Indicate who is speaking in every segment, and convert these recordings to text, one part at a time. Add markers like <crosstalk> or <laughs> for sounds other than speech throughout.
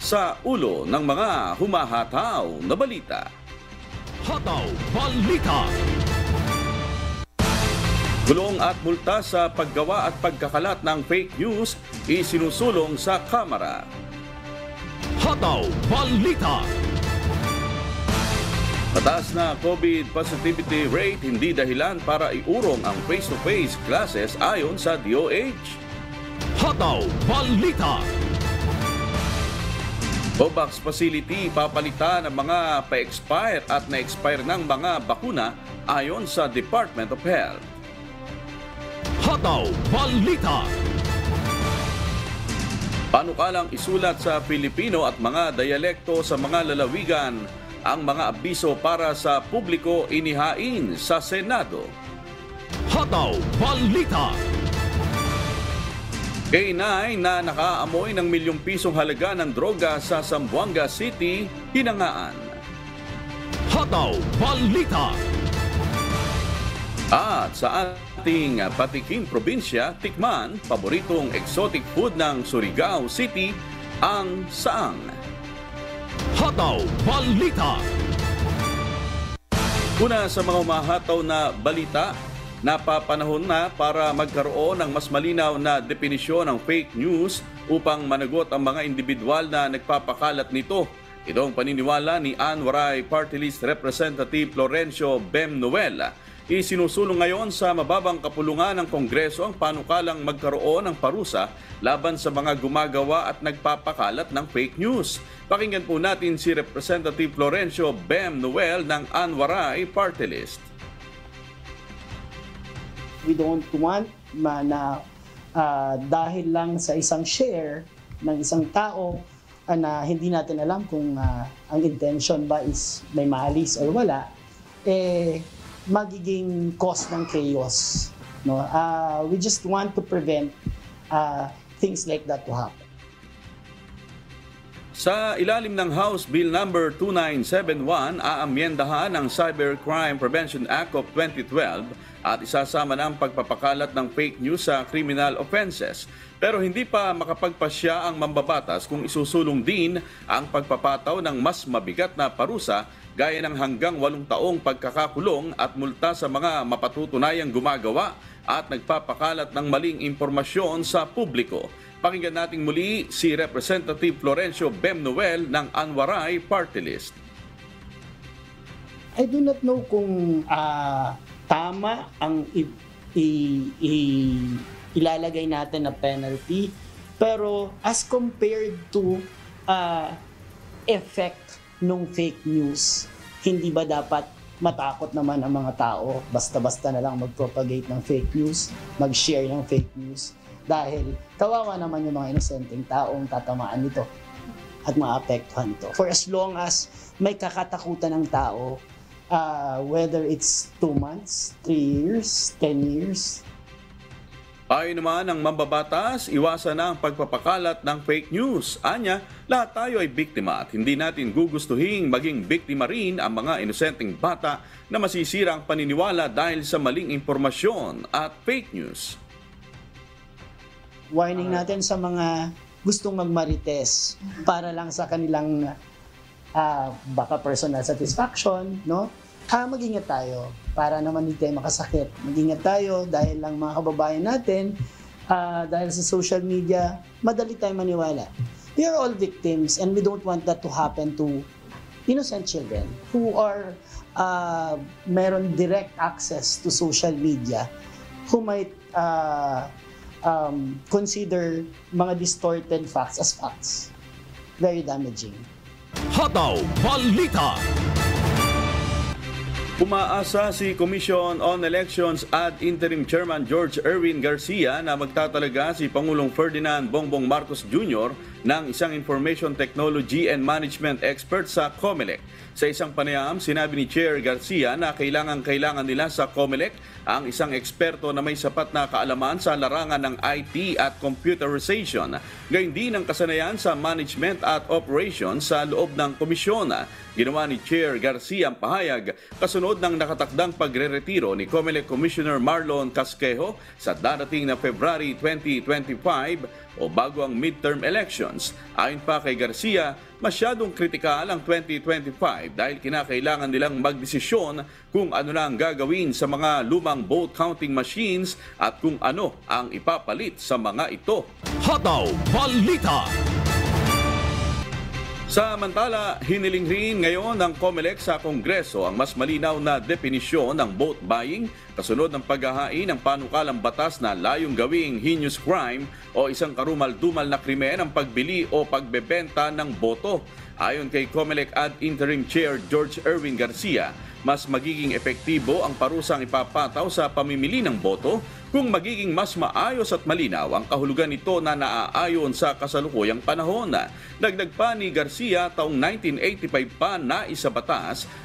Speaker 1: sa ulo ng mga humahataw na balita.
Speaker 2: Hataw Balita.
Speaker 1: Kulong at multa sa paggawa at pagkakalat ng fake news isinusulong sa Kamara.
Speaker 2: Hataw Balita.
Speaker 1: Mataas na COVID positivity rate hindi dahilan para iurong ang face-to-face classes ayon sa DOH.
Speaker 2: Hataw Balita.
Speaker 1: COVAX facility papalitan ng mga pa-expire at na-expire ng mga bakuna ayon sa Department of Health.
Speaker 2: Hataw Balita.
Speaker 1: Panukalang isulat sa Filipino at mga dialekto sa mga lalawigan ang mga abiso para sa publiko inihain sa Senado.
Speaker 2: Hataw Balita.
Speaker 1: K9 na nakaamoy ng milyong pisong halaga ng droga sa Zamboanga City, hinangaan.
Speaker 2: Hataw Balita.
Speaker 1: At sa ating patiking probinsya, tikman, paboritong exotic food ng Surigao City, ang saang.
Speaker 2: Hataw Balita.
Speaker 1: Una sa mga umahataw na balita, napapanahon na para magkaroon ng mas malinaw na definisyon ng fake news upang managot ang mga individual na nagpapakalat nito. Ito ang paniniwala ni Anwaray Party List Representative Florencio Bem Noel. Isinusulong ngayon sa mababang kapulungan ng Kongreso ang panukalang magkaroon ng parusa laban sa mga gumagawa at nagpapakalat ng fake news. Pakinggan po natin si Representative Florencio Bem Noel ng Anwaray Party List.
Speaker 3: We don't want na ah, dahil lang sa isang share ng isang tao ah, na hindi natin alam kung ah, ang intention ba is may malis or wala, eh, magiging cause ng chaos. No? Ah, we just want to prevent ah, things like that to happen.
Speaker 1: Sa ilalim ng House Bill number 2971, aamyendahan ang Cybercrime Prevention Act of 2012 at isasama na ang pagpapakalat ng fake news sa criminal offenses. Pero hindi pa makapagpasya ang mambabatas kung isusulong din ang pagpapataw ng mas mabigat na parusa gaya ng hanggang walong taong pagkakakulong at multa sa mga mapatutunayang gumagawa at nagpapakalat ng maling impormasyon sa publiko. Pakinggan natin muli si Representative Florencio Bem Noel ng Anwaray Party List.
Speaker 3: I do not know kung ah, tama ang i- i- i- ilalagay natin na penalty pero as compared to ah, effect ng fake news hindi ba dapat matakot naman ang mga tao basta-basta na lang mag-propagate ng fake news mag-share ng fake news dahil kawawa naman yung mga inosenteng taong tatamaan nito at maapektuhan ito. For as long as may kakatakutan ng tao, uh, whether it's 2 months, 3 years, 10 years,
Speaker 1: Ayon naman ng mambabatas, iwasan na ang pagpapakalat ng fake news. Anya, lahat tayo ay biktima at hindi natin gugustuhing maging biktima rin ang mga inosenteng bata na masisira ang paniniwala dahil sa maling impormasyon at fake news.
Speaker 3: warning natin sa mga gustong magmarites para lang sa kanilang ah, baka personal satisfaction, no? Ah, mag-ingat tayo para naman hindi tayo makasakit. Mag-ingat tayo dahil lang mga kababayan natin, ah, dahil sa social media, madali tayo maniwala. We are all victims and we don't want that to happen to innocent children who are uh, meron direct access to social media who might uh, um, consider mga distorted facts as facts. Very damaging.
Speaker 2: Hataw Balita.
Speaker 1: Umaasa si Commission on Elections at Interim Chairman George Erwin Garcia na magtatalaga si Pangulong Ferdinand Bongbong Marcos Jr. ng isang Information Technology and Management expert sa COMELEC. Sa isang panayam, sinabi ni Chair Garcia na kailangan-kailangan nila sa COMELEC ang isang eksperto na may sapat na kaalaman sa larangan ng IT at computerization, gayon din ang kasanayan sa management at operations sa loob ng komisyon. Ginawa ni Chair Garcia ang pahayag kasunod ng nakatakdang pagre-retiro ni COMELEC Commissioner Marlon Casquejo sa darating na February 2025 o bago ang midterm elections. Ayon pa kay Garcia, masyadong kritikal ang 2025 dahil kinakailangan nilang magdesisyon kung ano na ang gagawin sa mga lumang vote counting machines at kung ano ang ipapalit sa mga ito.
Speaker 2: Hataw Balita.
Speaker 1: Samantala, hiniling rin ngayon ng COMELEC sa Kongreso ang mas malinaw na definisyon ng vote buying kasunod ng paghahain ng panukalang batas na layong gawing heinous crime o isang karumal-dumal na krimen ang pagbili o pagbebenta ng boto. Ayon kay COMELEC Ad Interim Chair George Erwin Garcia, mas magiging epektibo ang parusang ipapataw sa pamimili ng boto kung magiging mas maayos at malinaw ang kahulugan nito na naaayon sa kasalukuyang panahon. Dagdag pa ni Garcia taong 1985 pa na isa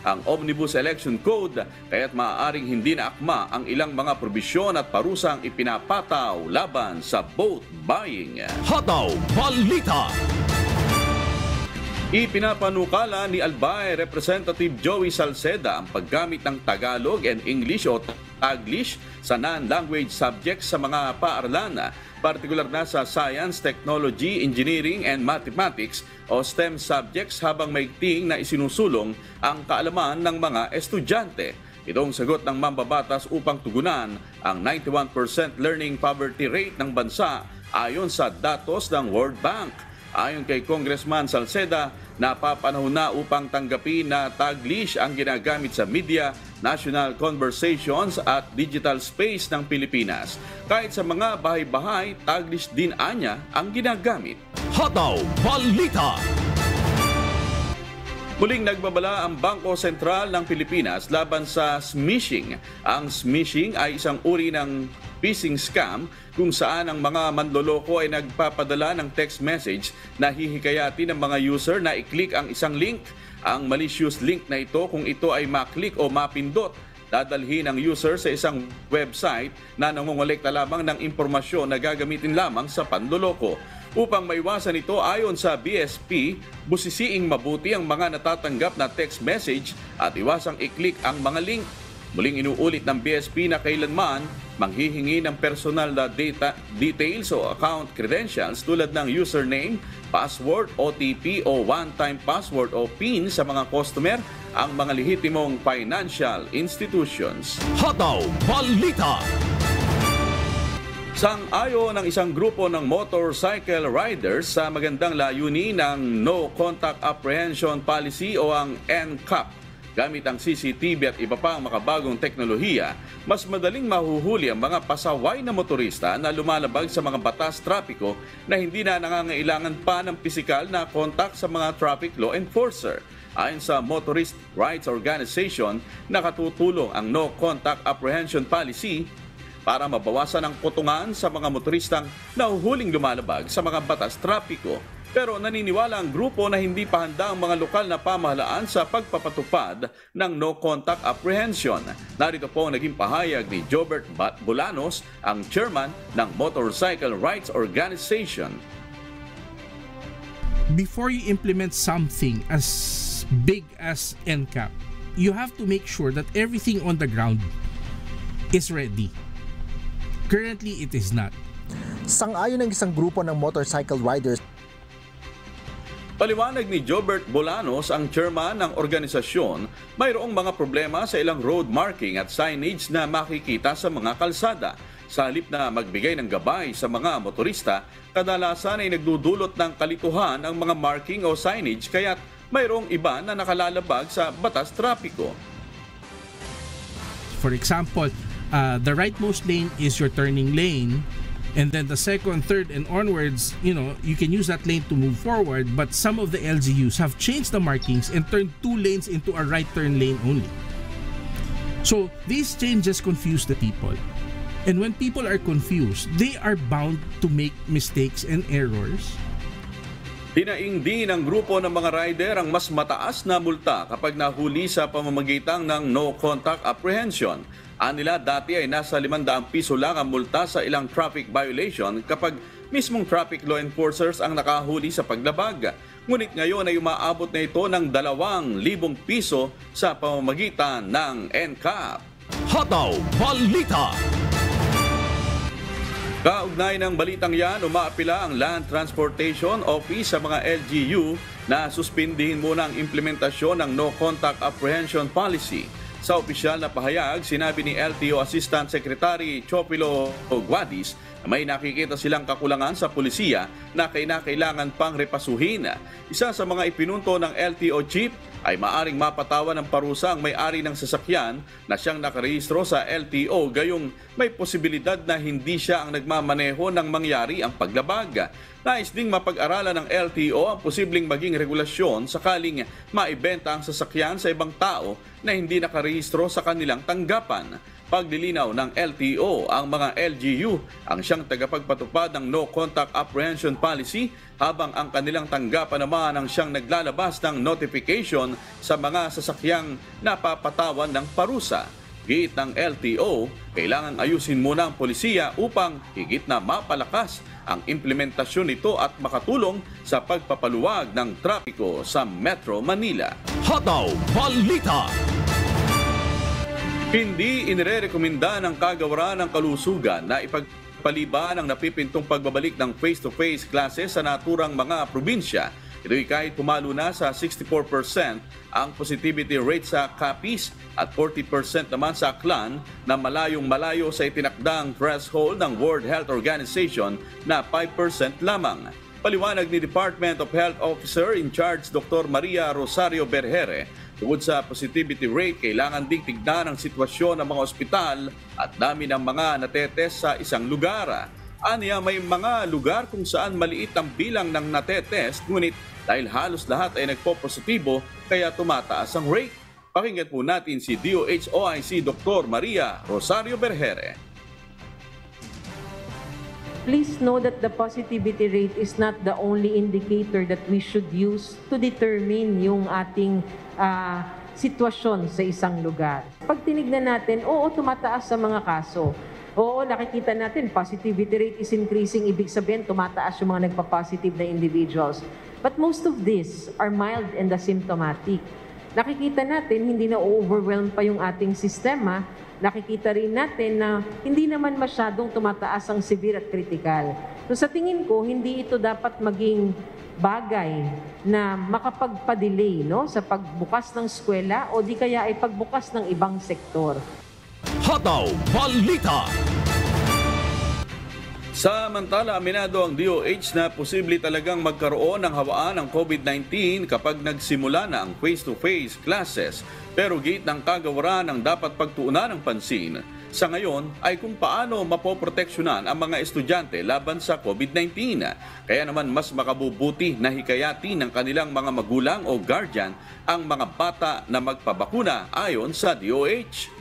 Speaker 1: ang Omnibus Election Code kaya't maaaring hindi na akma ang ilang mga probisyon at parusang ipinapataw laban sa vote buying.
Speaker 2: Hataw Balita.
Speaker 1: Ipinapanukala ni Albay Representative Joey Salceda ang paggamit ng Tagalog and English o Taglish sa non-language subjects sa mga paaralan, partikular na sa Science, Technology, Engineering, and Mathematics o STEM subjects habang maigting na isinusulong ang kaalaman ng mga estudyante. Itong sagot ng mambabatas upang tugunan ang 91% learning poverty rate ng bansa ayon sa datos ng World Bank. Ayon kay Congressman Salceda, napapanahon na upang tanggapin na Taglish ang ginagamit sa media, national conversations at digital space ng Pilipinas. Kahit sa mga bahay-bahay, Taglish din anya ang ginagamit.
Speaker 2: Hataw Balita.
Speaker 1: Muling nagbabala ang Bangko Sentral ng Pilipinas laban sa smishing. Ang smishing ay isang uri ng phishing scam kung saan ang mga manloloko ay nagpapadala ng text message na hihikayati ng mga user na i-click ang isang link. Ang malicious link na ito kung ito ay maklik o mapindot dadalhin ang user sa isang website na nangongolekta lamang ng impormasyon na gagamitin lamang sa panloloko. Upang maiwasan ito ayon sa BSP, busisiing mabuti ang mga natatanggap na text message at iwasang i-click ang mga link. Muling inuulit ng BSP na kailanman manghihingi ng personal na data, details o account credentials tulad ng username, password, OTP o one-time password o PIN sa mga customer ang mga lehitimong financial institutions.
Speaker 2: Hataw Balita.
Speaker 1: Sang-ayo ng isang grupo ng motorcycle riders sa magandang layunin ng No Contact Apprehension Policy o ang NCAP. Gamit ang CCTV at iba pang makabagong teknolohiya, mas madaling mahuhuli ang mga pasaway na motorista na lumalabag sa mga batas trapiko na hindi na nangangailangan pa ng pisikal na kontak sa mga traffic law enforcer. Ayon sa Motorist Rights Organization, nakatutulong ang No Contact Apprehension Policy para mabawasan ang kutungan sa mga motoristang nahuhuling lumalabag sa mga batas trapiko. Pero naniniwala ang grupo na hindi pa handa ang mga lokal na pamahalaan sa pagpapatupad ng no contact apprehension. Narito po ang naging pahayag ni Jobert Bat Bolanos, ang chairman ng Motorcycle Rights Organization.
Speaker 4: before you implement something as big as NCAP, you have to make sure that everything on the ground is ready. Currently, it is not.
Speaker 5: Sang-ayon ng isang grupo ng motorcycle riders
Speaker 1: Paliwanag ni Jobert Bolanos, ang chairman ng organisasyon, mayroong mga problema sa ilang road marking at signage na makikita sa mga kalsada. Sa halip na magbigay ng gabay sa mga motorista, kadalasan ay nagdudulot ng kalituhan ang mga marking o signage kaya't mayroong iba na nakalalabag sa batas trapiko.
Speaker 4: For example, uh, the rightmost lane is your turning lane, and then the second, third, and onwards, you know, you can use that lane to move forward. But some of the LGUs have changed the markings and turned two lanes into a right turn lane only. So these changes confuse the people. And when people are confused, they are bound to make mistakes and errors.
Speaker 1: Dinaing din ng grupo ng mga rider ang mas mataas na multa kapag nahuli sa pamamagitan ng no contact apprehension. Anila dati ay nasa 500 piso lang ang multa sa ilang traffic violation kapag mismong traffic law enforcers ang nakahuli sa paglabag. Ngunit ngayon ay umaabot na ito ng 2,000 piso sa pamamagitan ng NCAP.
Speaker 2: Hataw Balita.
Speaker 1: Kaugnay ng balitang yan, umaapila ang Land Transportation Office sa mga LGU na suspindihin muna ang implementasyon ng No Contact Apprehension Policy. Sa opisyal na pahayag, sinabi ni LTO Assistant Secretary Chopilo Guadis may nakikita silang kakulangan sa pulisiya na kailangan pang repasuhin. Isa sa mga ipinunto ng LTO Chief ay maaring mapatawan ng parusa ang may-ari ng sasakyan na siyang nakarehistro sa LTO gayong may posibilidad na hindi siya ang nagmamaneho nang mangyari ang paglabag. Nais ding mapag-aralan ng LTO ang posibleng maging regulasyon sakaling maibenta ang sasakyan sa ibang tao na hindi nakarehistro sa kanilang tanggapan paglilinaw ng LTO ang mga LGU ang siyang tagapagpatupad ng No Contact Apprehension Policy habang ang kanilang tanggapan naman ang siyang naglalabas ng notification sa mga sasakyang napapatawan ng parusa. Gate ng LTO, kailangang ayusin muna ang polisiya upang higit na mapalakas ang implementasyon nito at makatulong sa pagpapaluwag ng trapiko sa Metro Manila.
Speaker 2: Hataw Balita.
Speaker 1: Hindi inirerekomenda ng kagawaran ng kalusugan na ipagpaliban ang napipintong pagbabalik ng face-to-face classes sa naturang mga probinsya. Ito'y kahit pumalo na sa 64% ang positivity rate sa Capiz at 40% naman sa Aklan na malayong malayo sa itinakdang threshold ng World Health Organization na 5% lamang. Paliwanag ni Department of Health Officer in charge Dr. Maria Rosario Berhere, Tungkol sa positivity rate, kailangan ding tignan ang sitwasyon ng mga ospital at dami ng mga natetest sa isang lugar. Aniya may mga lugar kung saan maliit ang bilang ng natetest ngunit dahil halos lahat ay nagpo-positibo kaya tumataas ang rate. Pakinggan po natin si DOH-OIC Dr. Maria Rosario Berhere.
Speaker 6: Please know that the positivity rate is not the only indicator that we should use to determine yung ating ah, sitwasyon sa isang lugar. Pag tinignan natin, oo, tumataas sa mga kaso. Oo, nakikita natin, positivity rate is increasing. Ibig sabihin, tumataas yung mga nagpa-positive na individuals. But most of these are mild and asymptomatic. Nakikita natin, hindi na overwhelm pa yung ating sistema. Nakikita rin natin na hindi naman masyadong tumataas ang severe at critical. So sa tingin ko, hindi ito dapat maging bagay na makapagpa-delay no, sa pagbukas ng eskwela o di kaya ay pagbukas ng ibang sektor.
Speaker 2: Hataw Balita.
Speaker 1: Samantala, aminado ang DOH na posible talagang magkaroon ng hawaan ng COVID-19 kapag nagsimula na ang face-to-face classes. Pero gate ng kagawaran ang dapat pagtuunan ng pansin sa ngayon ay kung paano mapoproteksyonan ang mga estudyante laban sa COVID-19. Kaya naman mas makabubuti na hikayatin ng kanilang mga magulang o guardian ang mga bata na magpabakuna ayon sa DOH.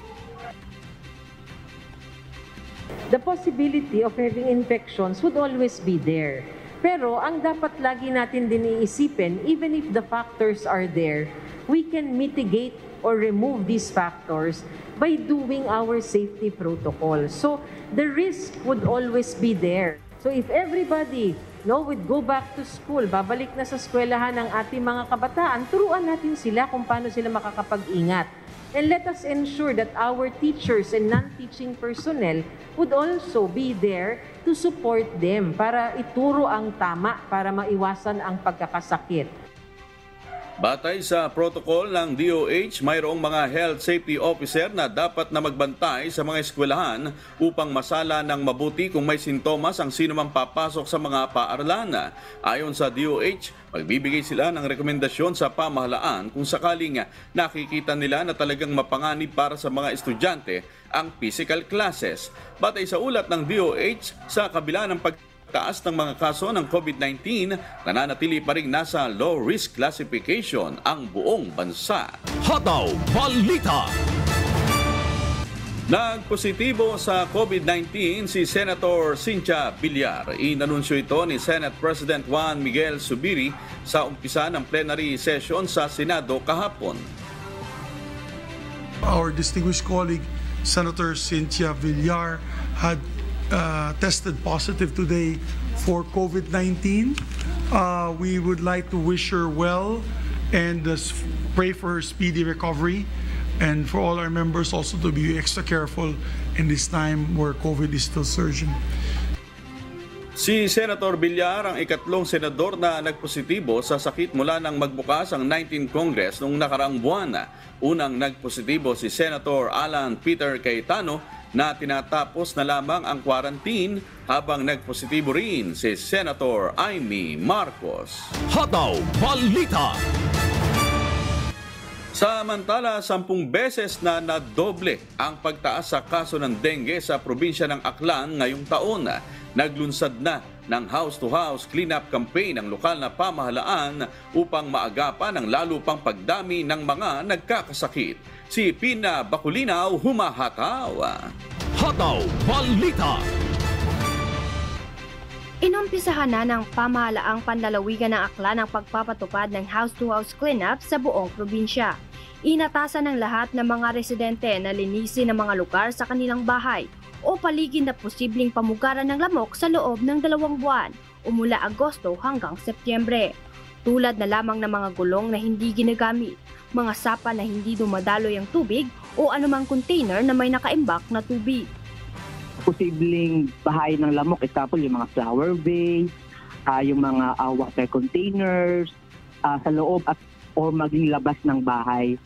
Speaker 6: the possibility of having infections would always be there. Pero ang dapat lagi natin din iisipin, even if the factors are there, we can mitigate or remove these factors by doing our safety protocol. So the risk would always be there. So if everybody no, would go back to school, babalik na sa eskwelahan ng ating mga kabataan, turuan natin sila kung paano sila makakapag-ingat. And let us ensure that our teachers and non-teaching personnel would also be there to support them para ituro ang tama para maiwasan ang pagkakasakit.
Speaker 1: Batay sa protocol ng DOH, mayroong mga health safety officer na dapat na magbantay sa mga eskwelahan upang masala ng mabuti kung may sintomas ang sino mang papasok sa mga paaralan. Ayon sa DOH, magbibigay sila ng rekomendasyon sa pamahalaan kung sakaling nakikita nila na talagang mapanganib para sa mga estudyante ang physical classes. Batay sa ulat ng DOH, sa kabila ng pag taas ng mga kaso ng COVID-19, nananatili pa rin nasa low risk classification ang buong bansa.
Speaker 2: Hataw Balita.
Speaker 1: Nagpositibo sa COVID-19 si Senator Cynthia Villar. Inanunsyo ito ni Senate President Juan Miguel Subiri sa umpisa ng plenary session sa Senado kahapon.
Speaker 7: Our distinguished colleague, Senator Cynthia Villar, had uh, tested positive today for COVID-19. Uh, we would like to wish her well and uh, pray for her speedy recovery and for all our members also to be extra careful in this time where COVID is still surging.
Speaker 1: Si Senator Villar ang ikatlong senador na nagpositibo sa sakit mula nang magbukas ang 19 Congress noong nakaraang buwan. Unang nagpositibo si Senator Alan Peter Cayetano na tinatapos na lamang ang quarantine habang nagpositibo rin si Senator Amy Marcos.
Speaker 2: Hataw Balita.
Speaker 1: Samantala, sampung beses na nadoble ang pagtaas sa kaso ng dengue sa probinsya ng Aklan ngayong taon. Naglunsad na ng house-to-house cleanup campaign ang lokal na pamahalaan upang maagapan ang lalo pang pagdami ng mga nagkakasakit. Si Pina Bakulinaw humahataw.
Speaker 2: Hataw Balita.
Speaker 8: Inumpisahan na ng pamahalaang panlalawigan ng akla ng pagpapatupad ng house-to-house cleanup sa buong probinsya. Inatasan ng lahat ng mga residente na linisin ang mga lugar sa kanilang bahay o paligid na posibleng pamugaran ng lamok sa loob ng dalawang buwan o mula Agosto hanggang Setyembre. Tulad na lamang ng mga gulong na hindi ginagamit, mga sapa na hindi dumadaloy ang tubig o anumang container na may nakaimbak na tubig
Speaker 9: posibleng bahay ng lamok, example, yung mga flower vase, ah, yung mga ah, water containers, ah, sa loob at or maging labas ng bahay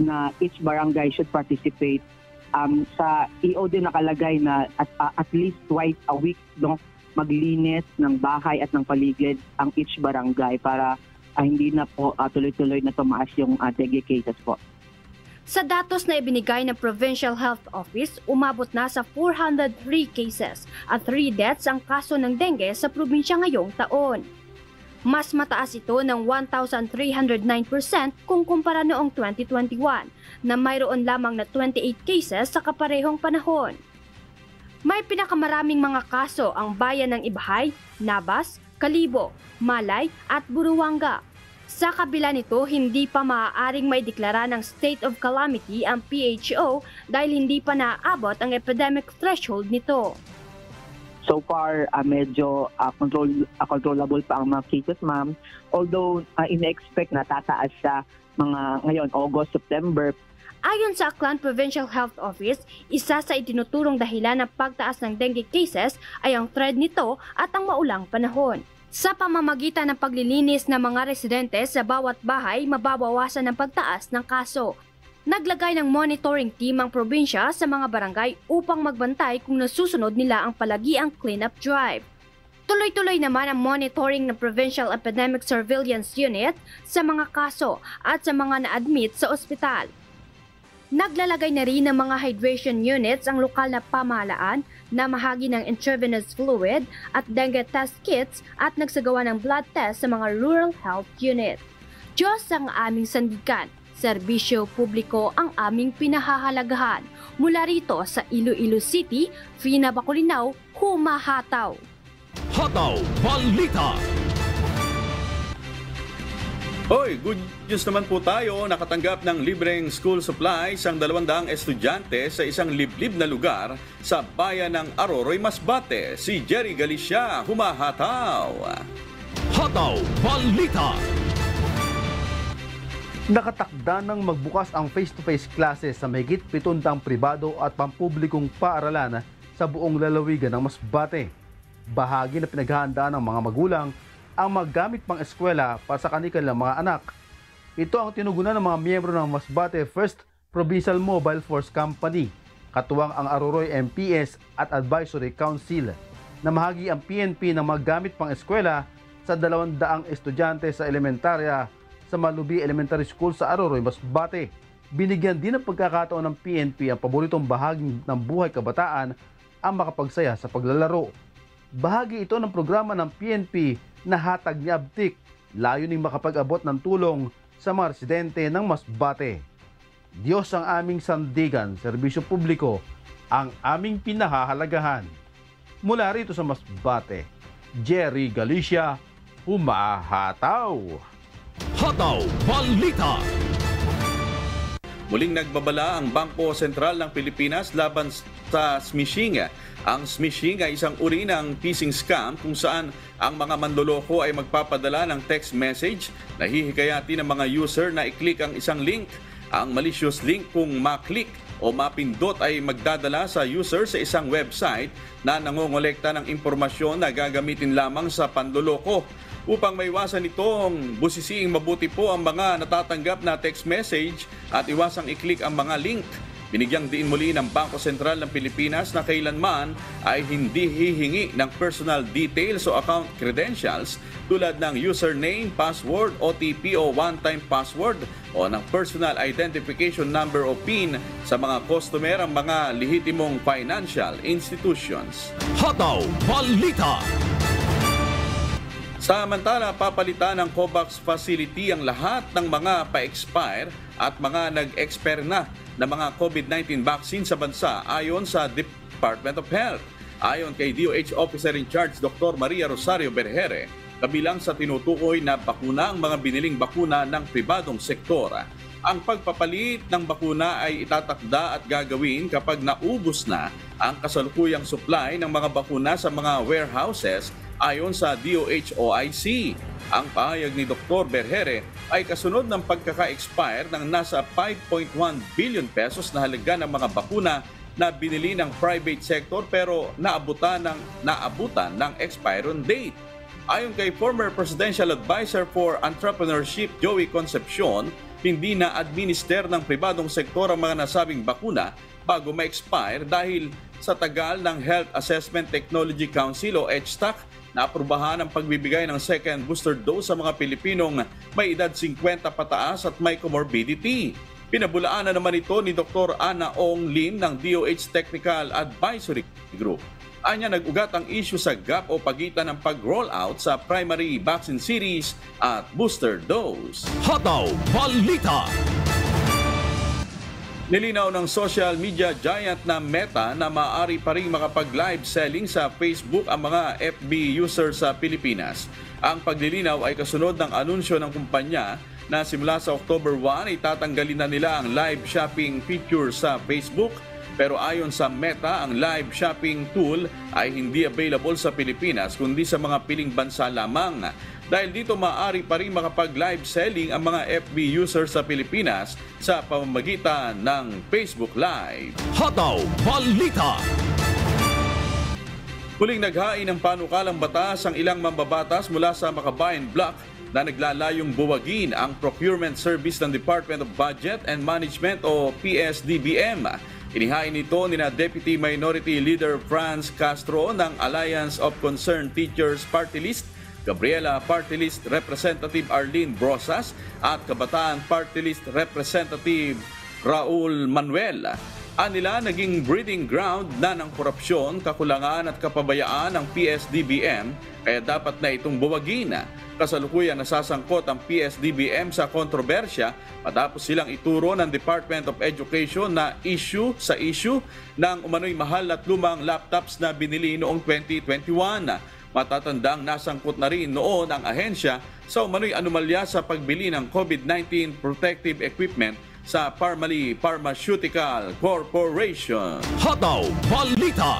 Speaker 9: na each barangay should participate um, sa EOD nakalagay na at, ah, at least twice a week no maglinis ng bahay at ng paligid ang each barangay para ah, hindi na po ah, tuloy-tuloy na tumaas yung uh, dengue cases po.
Speaker 8: Sa datos na ibinigay ng Provincial Health Office, umabot na sa 403 cases at 3 deaths ang kaso ng dengue sa probinsya ngayong taon. Mas mataas ito ng 1,309% kung kumpara noong 2021 na mayroon lamang na 28 cases sa kaparehong panahon. May pinakamaraming mga kaso ang bayan ng Ibahay, Nabas, Kalibo, Malay at Buruanga sa kabila nito, hindi pa maaaring may deklara ng state of calamity ang PHO dahil hindi pa naaabot ang epidemic threshold nito.
Speaker 9: So far, uh, medyo uh, control, uh, controllable pa ang mga cases, ma'am. Although, uh, ina-expect na tataas sa mga ngayon, August, September.
Speaker 8: Ayon sa Aklan Provincial Health Office, isa sa itinuturong dahilan ng pagtaas ng dengue cases ay ang thread nito at ang maulang panahon. Sa pamamagitan ng paglilinis ng mga residente sa bawat bahay, mababawasan ang pagtaas ng kaso. Naglagay ng monitoring team ang probinsya sa mga barangay upang magbantay kung nasusunod nila ang palagiang cleanup drive. Tuloy-tuloy naman ang monitoring ng Provincial Epidemic Surveillance Unit sa mga kaso at sa mga na-admit sa ospital. Naglalagay na rin ng mga hydration units ang lokal na pamahalaan na mahagi ng intravenous fluid at dengue test kits at nagsagawa ng blood test sa mga rural health unit. Diyos ang aming sandigan, serbisyo publiko ang aming pinahahalagahan. Mula rito sa Iloilo City, Fina Bacolinaw, humahataw.
Speaker 2: Hataw Balita.
Speaker 1: Hoy, good news naman po tayo. Nakatanggap ng libreng school supplies ang 200 estudyante sa isang liblib na lugar sa bayan ng Aroroy, Masbate. Si Jerry Galicia, humahataw.
Speaker 2: Hataw Balita.
Speaker 10: Nakatakda ng magbukas ang face-to-face classes sa mahigit pitundang pribado at pampublikong paaralan sa buong lalawigan ng Masbate. Bahagi na pinaghahandaan ng mga magulang ang maggamit pang eskwela para sa kanilang mga anak. Ito ang tinugunan ng mga miyembro ng Masbate First Provincial Mobile Force Company, katuwang ang Aroroy MPS at Advisory Council na mahagi ang PNP na maggamit pang eskwela sa 200 estudyante sa elementarya sa Malubi Elementary School sa Aroroy, Masbate. Binigyan din ng pagkakataon ng PNP ang paboritong bahagi ng buhay kabataan ang makapagsaya sa paglalaro. Bahagi ito ng programa ng PNP na hatag ni Abtik, layuning makapag-abot ng tulong sa mga residente ng Masbate. Diyos ang aming sandigan, serbisyo publiko, ang aming pinahahalagahan. Mula rito sa Masbate, Jerry Galicia, humahataw.
Speaker 2: Hataw Balita.
Speaker 1: Muling nagbabala ang Bangko Sentral ng Pilipinas laban sa smishing. Ang smishing ay isang uri ng phishing scam kung saan ang mga manloloko ay magpapadala ng text message na hihikayati ng mga user na i-click ang isang link. Ang malicious link kung maklik o mapindot ay magdadala sa user sa isang website na nangongolekta ng impormasyon na gagamitin lamang sa panloloko. Upang maiwasan itong busisiing mabuti po ang mga natatanggap na text message at iwasang i-click ang mga link. Binigyang diin muli ng Bangko Sentral ng Pilipinas na kailanman ay hindi hihingi ng personal details o account credentials tulad ng username, password, OTP o one-time password o ng personal identification number o PIN sa mga customer ang mga lehitimong financial institutions.
Speaker 2: Hataw Balita.
Speaker 1: Samantala, papalitan ng COVAX facility ang lahat ng mga pa-expire at mga nag-expire na ng mga COVID-19 vaccine sa bansa ayon sa Department of Health. Ayon kay DOH Officer in Charge Dr. Maria Rosario Berhere, kabilang sa tinutukoy na bakuna ang mga biniling bakuna ng pribadong sektor. Ang pagpapalit ng bakuna ay itatakda at gagawin kapag naubos na ang kasalukuyang supply ng mga bakuna sa mga warehouses ayon sa DOH OIC. Ang pahayag ni Dr. Berhere ay kasunod ng pagkaka-expire ng nasa 5.1 billion pesos na halaga ng mga bakuna na binili ng private sector pero naabutan ng naabutan ng expiration date. Ayon kay former Presidential Advisor for Entrepreneurship Joey Concepcion, hindi na administer ng pribadong sektor ang mga nasabing bakuna bago ma-expire dahil sa tagal ng Health Assessment Technology Council o HTAC na aprubahan ang pagbibigay ng second booster dose sa mga Pilipinong may edad 50 pataas at may comorbidity. Pinabulaan na naman ito ni Dr. Ana Ong Lim ng DOH Technical Advisory Group. Anya nag-ugat ang issue sa gap o pagitan ng pag-roll out sa primary vaccine series at booster dose.
Speaker 2: Hataw Balita.
Speaker 1: Nilinaw ng social media giant na Meta na maaari pa rin makapag-live selling sa Facebook ang mga FB users sa Pilipinas. Ang paglilinaw ay kasunod ng anunsyo ng kumpanya na simula sa October 1 ay tatanggalin na nila ang live shopping feature sa Facebook pero ayon sa Meta, ang live shopping tool ay hindi available sa Pilipinas kundi sa mga piling bansa lamang. Dahil dito maaari pa rin makapag-live selling ang mga FB users sa Pilipinas sa pamamagitan ng Facebook Live.
Speaker 2: Hataw Balita.
Speaker 1: Huling naghain ng panukalang batas ang ilang mambabatas mula sa Makabayan Block na naglalayong buwagin ang procurement service ng Department of Budget and Management o PSDBM. Inihain ito ni na Deputy Minority Leader Franz Castro ng Alliance of Concerned Teachers Party List, Gabriela Party List Representative Arlene Brosas at Kabataan Party List Representative Raul Manuel. Anila naging breeding ground na ng korupsyon, kakulangan at kapabayaan ng PSDBM kaya dapat na itong buwagin. Kasalukuyan nasasangkot ang PSDBM sa kontrobersya matapos silang ituro ng Department of Education na issue sa issue ng umano'y mahal at lumang laptops na binili noong 2021. Matatandang nasangkot na rin noon ang ahensya sa umano'y anomalya sa pagbili ng COVID-19 protective equipment sa Parmalee Pharmaceutical Corporation.
Speaker 2: Hataw Balita.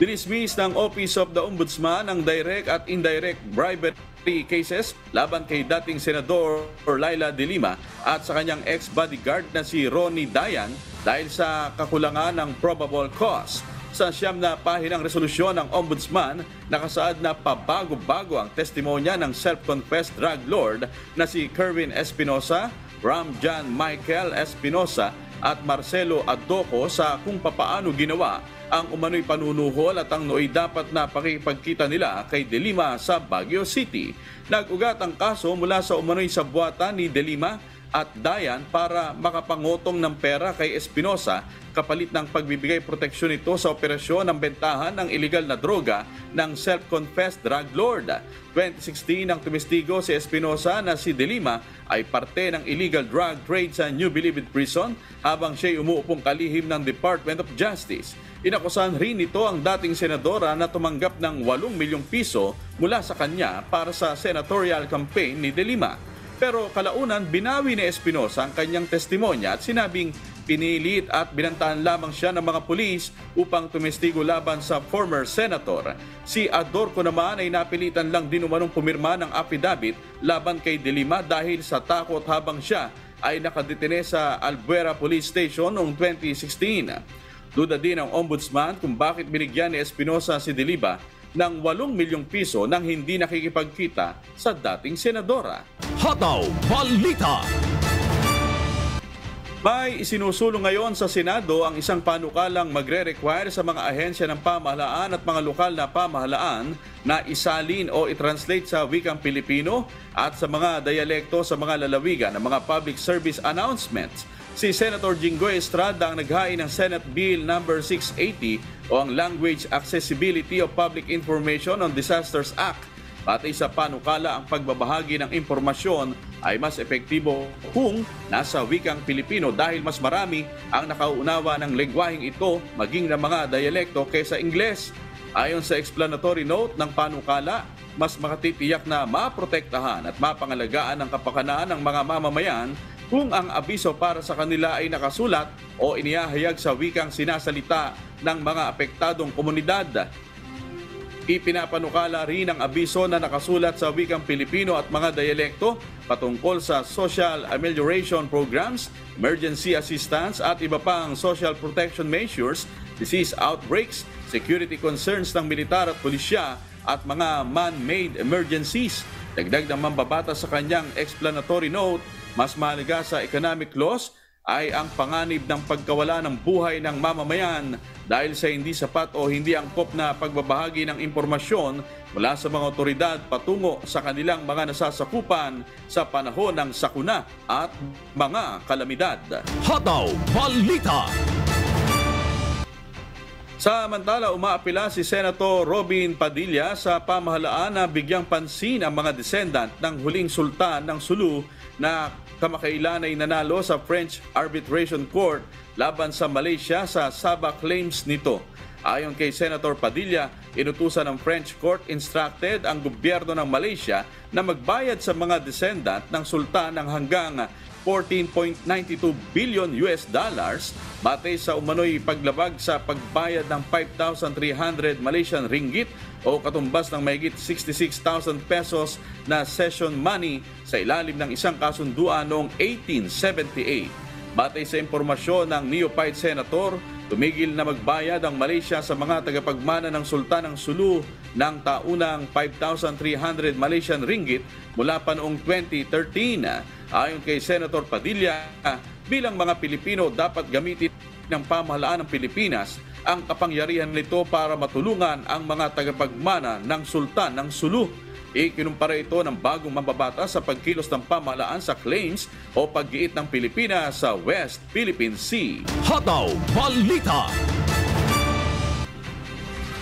Speaker 1: Dinismiss ng Office of the Ombudsman ang direct at indirect bribery cases laban kay dating Senador Laila De Lima at sa kanyang ex-bodyguard na si Ronnie Dayan dahil sa kakulangan ng probable cause. Sa siyam na pahinang resolusyon ng Ombudsman, nakasaad na pabago-bago ang testimonya ng self-confessed drug lord na si Kerwin Espinosa, Ram John Michael Espinosa at Marcelo Adoco sa kung papaano ginawa ang umano'y panunuhol at ang nooy dapat na pakipagkita nila kay Delima sa Baguio City. Nag-ugat ang kaso mula sa umano'y sabwata ni Delima at Dayan para makapangotong ng pera kay Espinosa kapalit ng pagbibigay proteksyon nito sa operasyon ng bentahan ng illegal na droga ng self-confessed drug lord. 2016 nang tumistigo si Espinosa na si Delima ay parte ng illegal drug trade sa New Bilibid Prison habang siya'y umuupong kalihim ng Department of Justice. Inakusahan rin nito ang dating senadora na tumanggap ng 8 milyong piso mula sa kanya para sa senatorial campaign ni Delima. Pero kalaunan binawi ni Espinosa ang kanyang testimonya at sinabing pinilit at binantahan lamang siya ng mga pulis upang tumestigo laban sa former senator. Si Adorco naman ay napilitan lang din umanong pumirma ng affidavit laban kay Delima dahil sa takot habang siya ay nakadetine sa Albuera Police Station noong 2016. Duda din ang ombudsman kung bakit binigyan ni Espinosa si Diliba ng 8 milyong piso nang hindi nakikipagkita sa dating senadora.
Speaker 2: Hataw Balita.
Speaker 1: May isinusulong ngayon sa Senado ang isang panukalang magre-require sa mga ahensya ng pamahalaan at mga lokal na pamahalaan na isalin o i-translate sa wikang Pilipino at sa mga dialekto sa mga lalawigan ng mga public service announcements. Si Senator Jinggoy Estrada ang naghain ng Senate Bill No. 680 o ang Language Accessibility of Public Information on Disasters Act Pati sa panukala ang pagbabahagi ng impormasyon ay mas epektibo kung nasa wikang Pilipino dahil mas marami ang nakaunawa ng lengguaheng ito maging ng mga dialekto kaysa Ingles. Ayon sa explanatory note ng panukala, mas makatitiyak na maprotektahan at mapangalagaan ang kapakanan ng mga mamamayan kung ang abiso para sa kanila ay nakasulat o inihahayag sa wikang sinasalita ng mga apektadong komunidad. Ipinapanukala rin ang abiso na nakasulat sa wikang Pilipino at mga dialekto patungkol sa social amelioration programs, emergency assistance at iba pang social protection measures, disease outbreaks, security concerns ng militar at pulisya at mga man-made emergencies. Dagdag ng mambabata sa kanyang explanatory note, mas mahalaga sa economic laws ay ang panganib ng pagkawala ng buhay ng mamamayan dahil sa hindi sapat o hindi angkop na pagbabahagi ng impormasyon mula sa mga otoridad patungo sa kanilang mga nasasakupan sa panahon ng sakuna at mga kalamidad.
Speaker 2: Hataw Balita.
Speaker 1: Samantala, umaapila si Senator Robin Padilla sa pamahalaan na bigyang pansin ang mga descendant ng huling sultan ng Sulu na kamakailan ay nanalo sa French Arbitration Court laban sa Malaysia sa Sabah claims nito. Ayon kay Senator Padilla, inutusan ng French court instructed ang gobyerno ng Malaysia na magbayad sa mga descendant ng sultan ng hanggang 14.92 billion US dollars batay sa umano'y paglabag sa pagbayad ng 5,300 Malaysian ringgit o katumbas ng mahigit 66,000 pesos na session money sa ilalim ng isang kasunduan noong 1878. Batay sa impormasyon ng neophyte senator, tumigil na magbayad ang Malaysia sa mga tagapagmana ng Sultan ng Sulu ng taunang 5,300 Malaysian ringgit mula pa noong 2013. Ayon kay Senator Padilla, bilang mga Pilipino dapat gamitin ng pamahalaan ng Pilipinas ang kapangyarihan nito para matulungan ang mga tagapagmana ng Sultan ng Sulu. Ikinumpara ito ng bagong mambabata sa pagkilos ng pamahalaan sa claims o paggiit ng Pilipinas sa West Philippine Sea.
Speaker 2: Hataw Balita.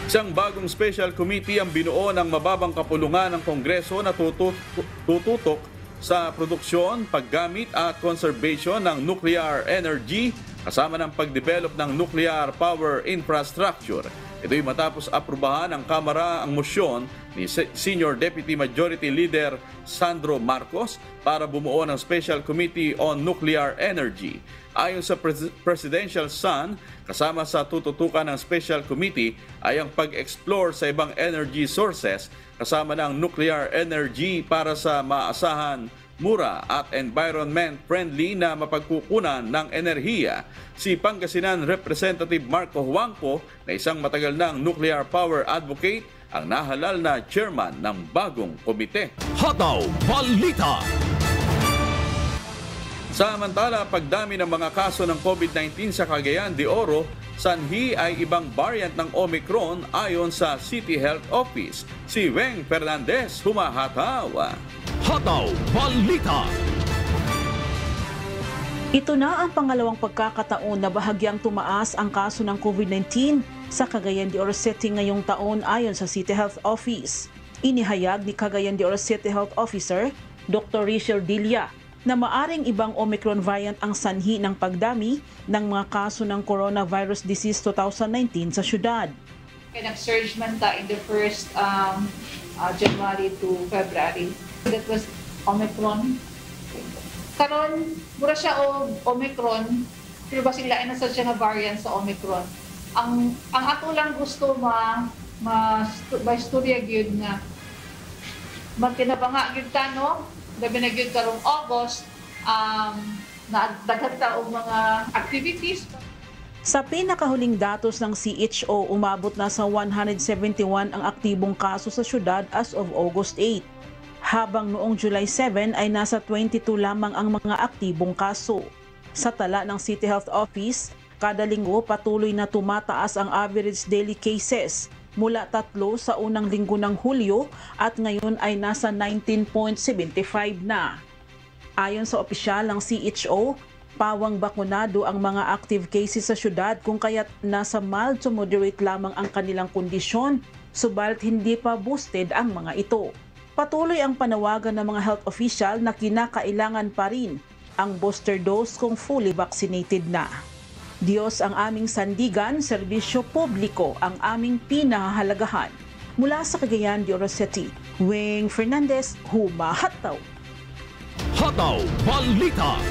Speaker 1: Isang bagong special committee ang binuo ng mababang kapulungan ng Kongreso na tutu- tututok sa produksyon, paggamit at conservation ng nuclear energy kasama ng pagdevelop ng nuclear power infrastructure. Ito'y matapos aprubahan ng Kamara ang motion ni Senior Deputy Majority Leader Sandro Marcos para bumuo ng Special Committee on Nuclear Energy. Ayon sa Pres- Presidential Sun, kasama sa tututukan ng Special Committee ay ang pag-explore sa ibang energy sources kasama ng nuclear energy para sa maasahan mura at environment-friendly na mapagkukunan ng enerhiya. Si Pangasinan Representative Marco Huangco na isang matagal ng nuclear power advocate ang nahalal na chairman ng bagong komite.
Speaker 2: Hataw Balita.
Speaker 1: Samantala, pagdami ng mga kaso ng COVID-19 sa Cagayan de Oro, sanhi ay ibang variant ng Omicron ayon sa City Health Office. Si Weng Fernandez humahataw.
Speaker 2: Hataw Balita.
Speaker 11: Ito na ang pangalawang pagkakataon na bahagyang tumaas ang kaso ng COVID-19 sa Cagayan de Oro City ngayong taon ayon sa City Health Office. Inihayag ni Cagayan de Oro City Health Officer Dr. Richard Dilla na maaring ibang Omicron variant ang sanhi ng pagdami ng mga kaso ng coronavirus disease 2019 sa syudad.
Speaker 12: Nag-surge man ta in the first um, uh, January to February. That was Omicron. Karon, mura siya o Omicron, pero ba sila na sa siya nga variant sa Omicron. Ang ang ato lang gusto ma ma ba istorya gyud nga magkinabanga gyud ta no labi na gyud karong August um na daghan ta og mga activities.
Speaker 11: Sa pinakahuling datos ng CHO, umabot na sa 171 ang aktibong kaso sa syudad as of August 8. Habang noong July 7 ay nasa 22 lamang ang mga aktibong kaso. Sa tala ng City Health Office, kada linggo patuloy na tumataas ang average daily cases mula tatlo sa unang linggo ng Hulyo at ngayon ay nasa 19.75 na. Ayon sa opisyal ng CHO, pawang bakunado ang mga active cases sa syudad kung kaya't nasa mild to moderate lamang ang kanilang kondisyon, subalit hindi pa boosted ang mga ito. Patuloy ang panawagan ng mga health official na kinakailangan pa rin ang booster dose kung fully vaccinated na. Diyos ang aming sandigan, serbisyo publiko ang aming pinahahalagahan. Mula sa Cagayan de Oro City, Wing Fernandez, Humahataw.
Speaker 2: Hataw Balita.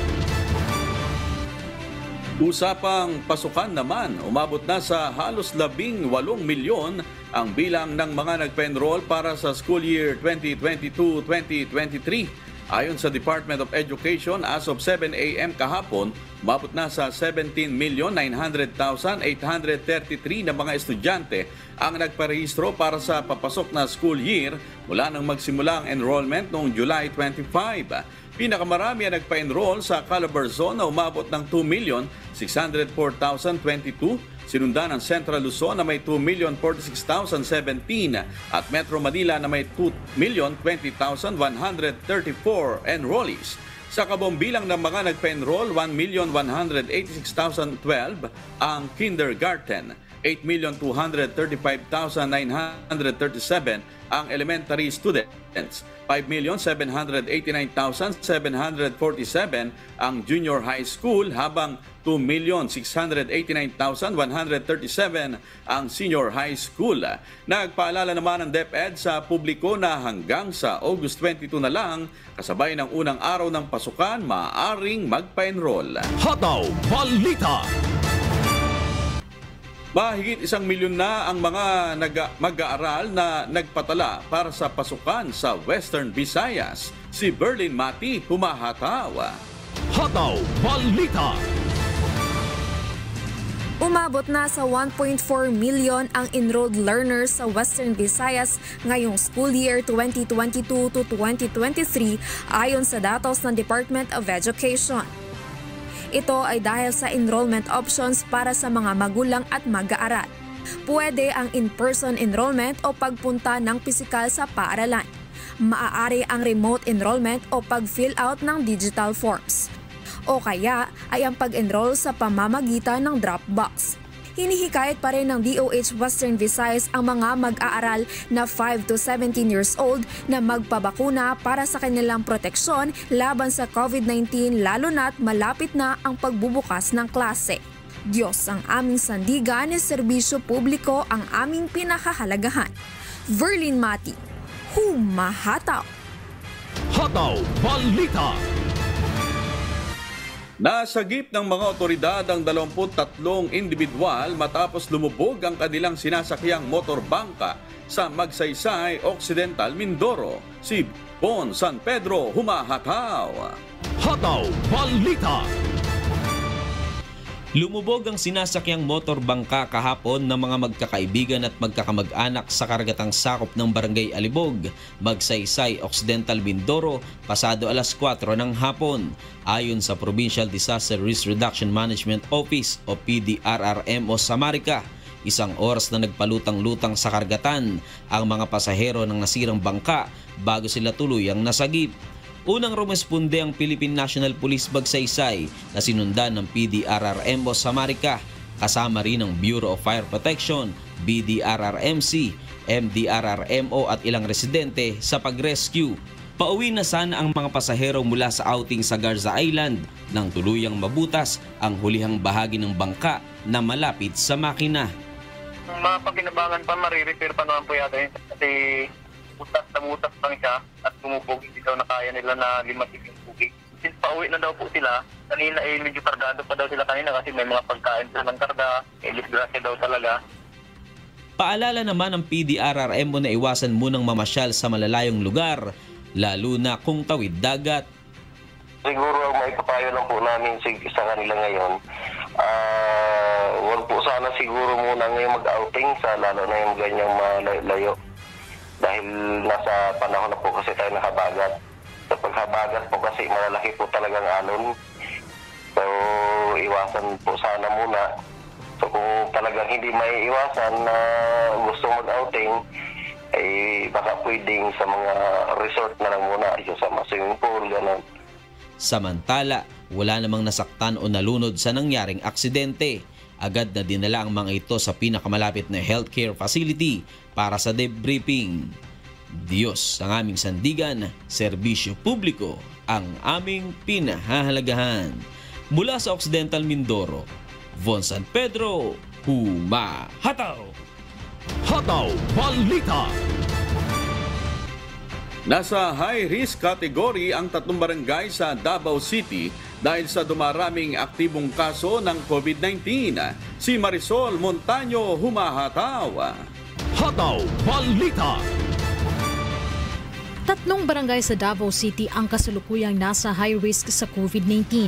Speaker 1: Usapang pasukan naman, umabot na sa halos labing walong milyon ang bilang ng mga nagpa-enroll para sa school year 2022-2023. Ayon sa Department of Education, as of 7 a.m. kahapon, umabot na sa 17,900,833 na mga estudyante ang nagparehistro para sa papasok na school year mula nang magsimula ang enrollment noong July 25. Pinakamarami ang nagpa-enroll sa Calabar Zone na umabot ng 2,604,022, sinundan ng Central Luzon na may 2,046,017 at Metro Manila na may 2,020,134 enrollees. Sa kabombilang ng mga nagpa-enroll, 1,186,012 ang kindergarten, 8,235,937 ang elementary students, 5,789,747 ang junior high school habang 2,689,137 ang senior high school. Nagpaalala naman ng DepEd sa publiko na hanggang sa August 22 na lang, kasabay ng unang araw ng pasukan, maaaring magpa-enroll.
Speaker 2: Hataw Balita.
Speaker 1: Mahigit isang milyon na ang mga mag-aaral na nagpatala para sa pasukan sa Western Visayas. Si Berlin Mati humahataw.
Speaker 2: Hataw Balita.
Speaker 13: Umabot na sa 1.4 million ang enrolled learners sa Western Visayas ngayong school year 2022 to 2023 ayon sa datos ng Department of Education. Ito ay dahil sa enrollment options para sa mga magulang at mag-aaral. Pwede ang in-person enrollment o pagpunta ng pisikal sa paaralan. Maaari ang remote enrollment o pag-fill out ng digital forms. O kaya ay ang pag-enroll sa pamamagitan ng Dropbox. Hinihikayat pa rin ng DOH Western Visayas ang mga mag-aaral na 5 to 17 years old na magpabakuna para sa kanilang proteksyon laban sa COVID-19 lalo na't malapit na ang pagbubukas ng klase. Diyos ang aming sandigan at serbisyo publiko ang aming pinakahalagahan. Verlin Mati, Humahataw!
Speaker 2: Hataw Balita.
Speaker 1: Nasagip ng mga otoridad ang 23 individual matapos lumubog ang kanilang sinasakyang motorbangka sa Magsaysay Occidental, Mindoro. Bon San Pedro humahataw.
Speaker 2: Hataw Balita.
Speaker 14: Lumubog ang sinasakyang motor bangka kahapon ng mga magkakaibigan at magkakamag-anak sa karagatang sakop ng Barangay Alibog, Magsaysay, Occidental Mindoro, pasado alas 4 ng hapon. Ayon sa Provincial Disaster Risk Reduction Management Office o PDRRM o Samarica, isang oras na nagpalutang-lutang sa karagatan ang mga pasahero ng nasirang bangka bago sila tuluyang nasagip. Unang rumesponde ang Philippine National Police Bagsaysay na sinundan ng PDRRM o Samarica kasama rin ng Bureau of Fire Protection, BDRRMC, MDRRMO at ilang residente sa pag-rescue. Pauwi na sana ang mga pasahero mula sa outing sa Garza Island nang tuluyang mabutas ang hulihang bahagi ng bangka na malapit sa makina.
Speaker 15: Mga pagkinabangan pa, marirepair pa naman po yata yun kasi butas na butas lang siya at tumubog hindi daw na kaya nila na limatin yung tubig. Since pauwi na daw po sila, kanina eh medyo kargado pa daw sila kanina kasi may mga pagkain sila ng karga, eh disgrasya daw talaga.
Speaker 14: Paalala naman ng PDRRM mo na iwasan munang mamasyal sa malalayong lugar, lalo na kung tawid dagat.
Speaker 15: Siguro ang maipapayo lang po namin sig- sa kanila ngayon, ah wag po sana siguro muna ngayon mag-outing sa lalo na yung ganyang malayo. Dahil nasa panahon na po kasi tayo nakabagat. Sa paghabagat po kasi malalaki po talagang alon. So, iwasan po sana muna. So, kung talagang hindi may iwasan na gusto mag-outing, ay baka pwedeng sa mga resort na lang muna, yung sa mga swimming pool, gano'n.
Speaker 14: Samantala, wala namang nasaktan o nalunod sa nangyaring aksidente. Agad na dinala ang mga ito sa pinakamalapit na healthcare facility para sa debriefing. Diyos ang aming sandigan, serbisyo publiko ang aming pinahahalagahan. Mula sa Occidental Mindoro, Von San Pedro, Humahataw!
Speaker 2: Hataw Balita.
Speaker 1: Nasa high-risk category ang tatlong barangay sa Davao City dahil sa dumaraming aktibong kaso ng COVID-19. Si Marisol Montaño humahataw.
Speaker 2: Hataw Balita.
Speaker 16: Tatlong barangay sa Davao City ang kasalukuyang nasa high risk sa COVID-19.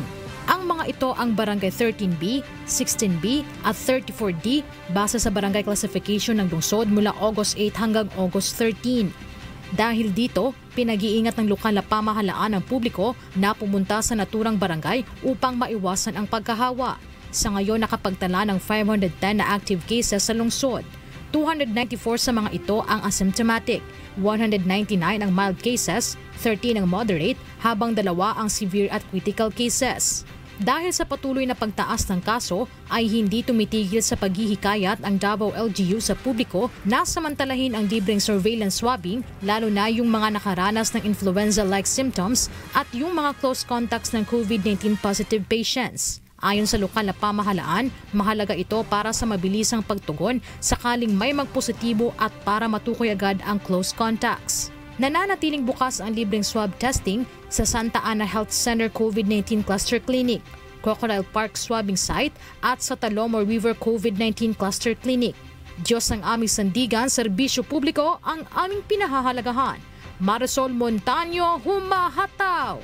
Speaker 16: Ang mga ito ang Barangay 13B, 16B at 34D base sa barangay classification ng lungsod mula August 8 hanggang August 13. Dahil dito, pinag-iingat ng lokal na pamahalaan ng publiko na pumunta sa naturang barangay upang maiwasan ang pagkahawa. Sa ngayon nakapagtala ng 510 na active cases sa lungsod. 294 sa mga ito ang asymptomatic, 199 ang mild cases, 13 ang moderate, habang dalawa ang severe at critical cases. Dahil sa patuloy na pagtaas ng kaso, ay hindi tumitigil sa paghihikayat ang Davao LGU sa publiko na samantalahin ang libreng surveillance swabbing, lalo na yung mga nakaranas ng influenza-like symptoms at yung mga close contacts ng COVID-19 positive patients. Ayon sa lokal na pamahalaan, mahalaga ito para sa mabilisang pagtugon sakaling may magpositibo at para matukoy agad ang close contacts. Nananatiling bukas ang libreng swab testing sa Santa Ana Health Center COVID-19 Cluster Clinic, Crocodile Park Swabbing Site at sa Talomo River COVID-19 Cluster Clinic. Diyos ang aming sandigan, serbisyo publiko ang aming pinahahalagahan. Marisol Montaño, humahataw!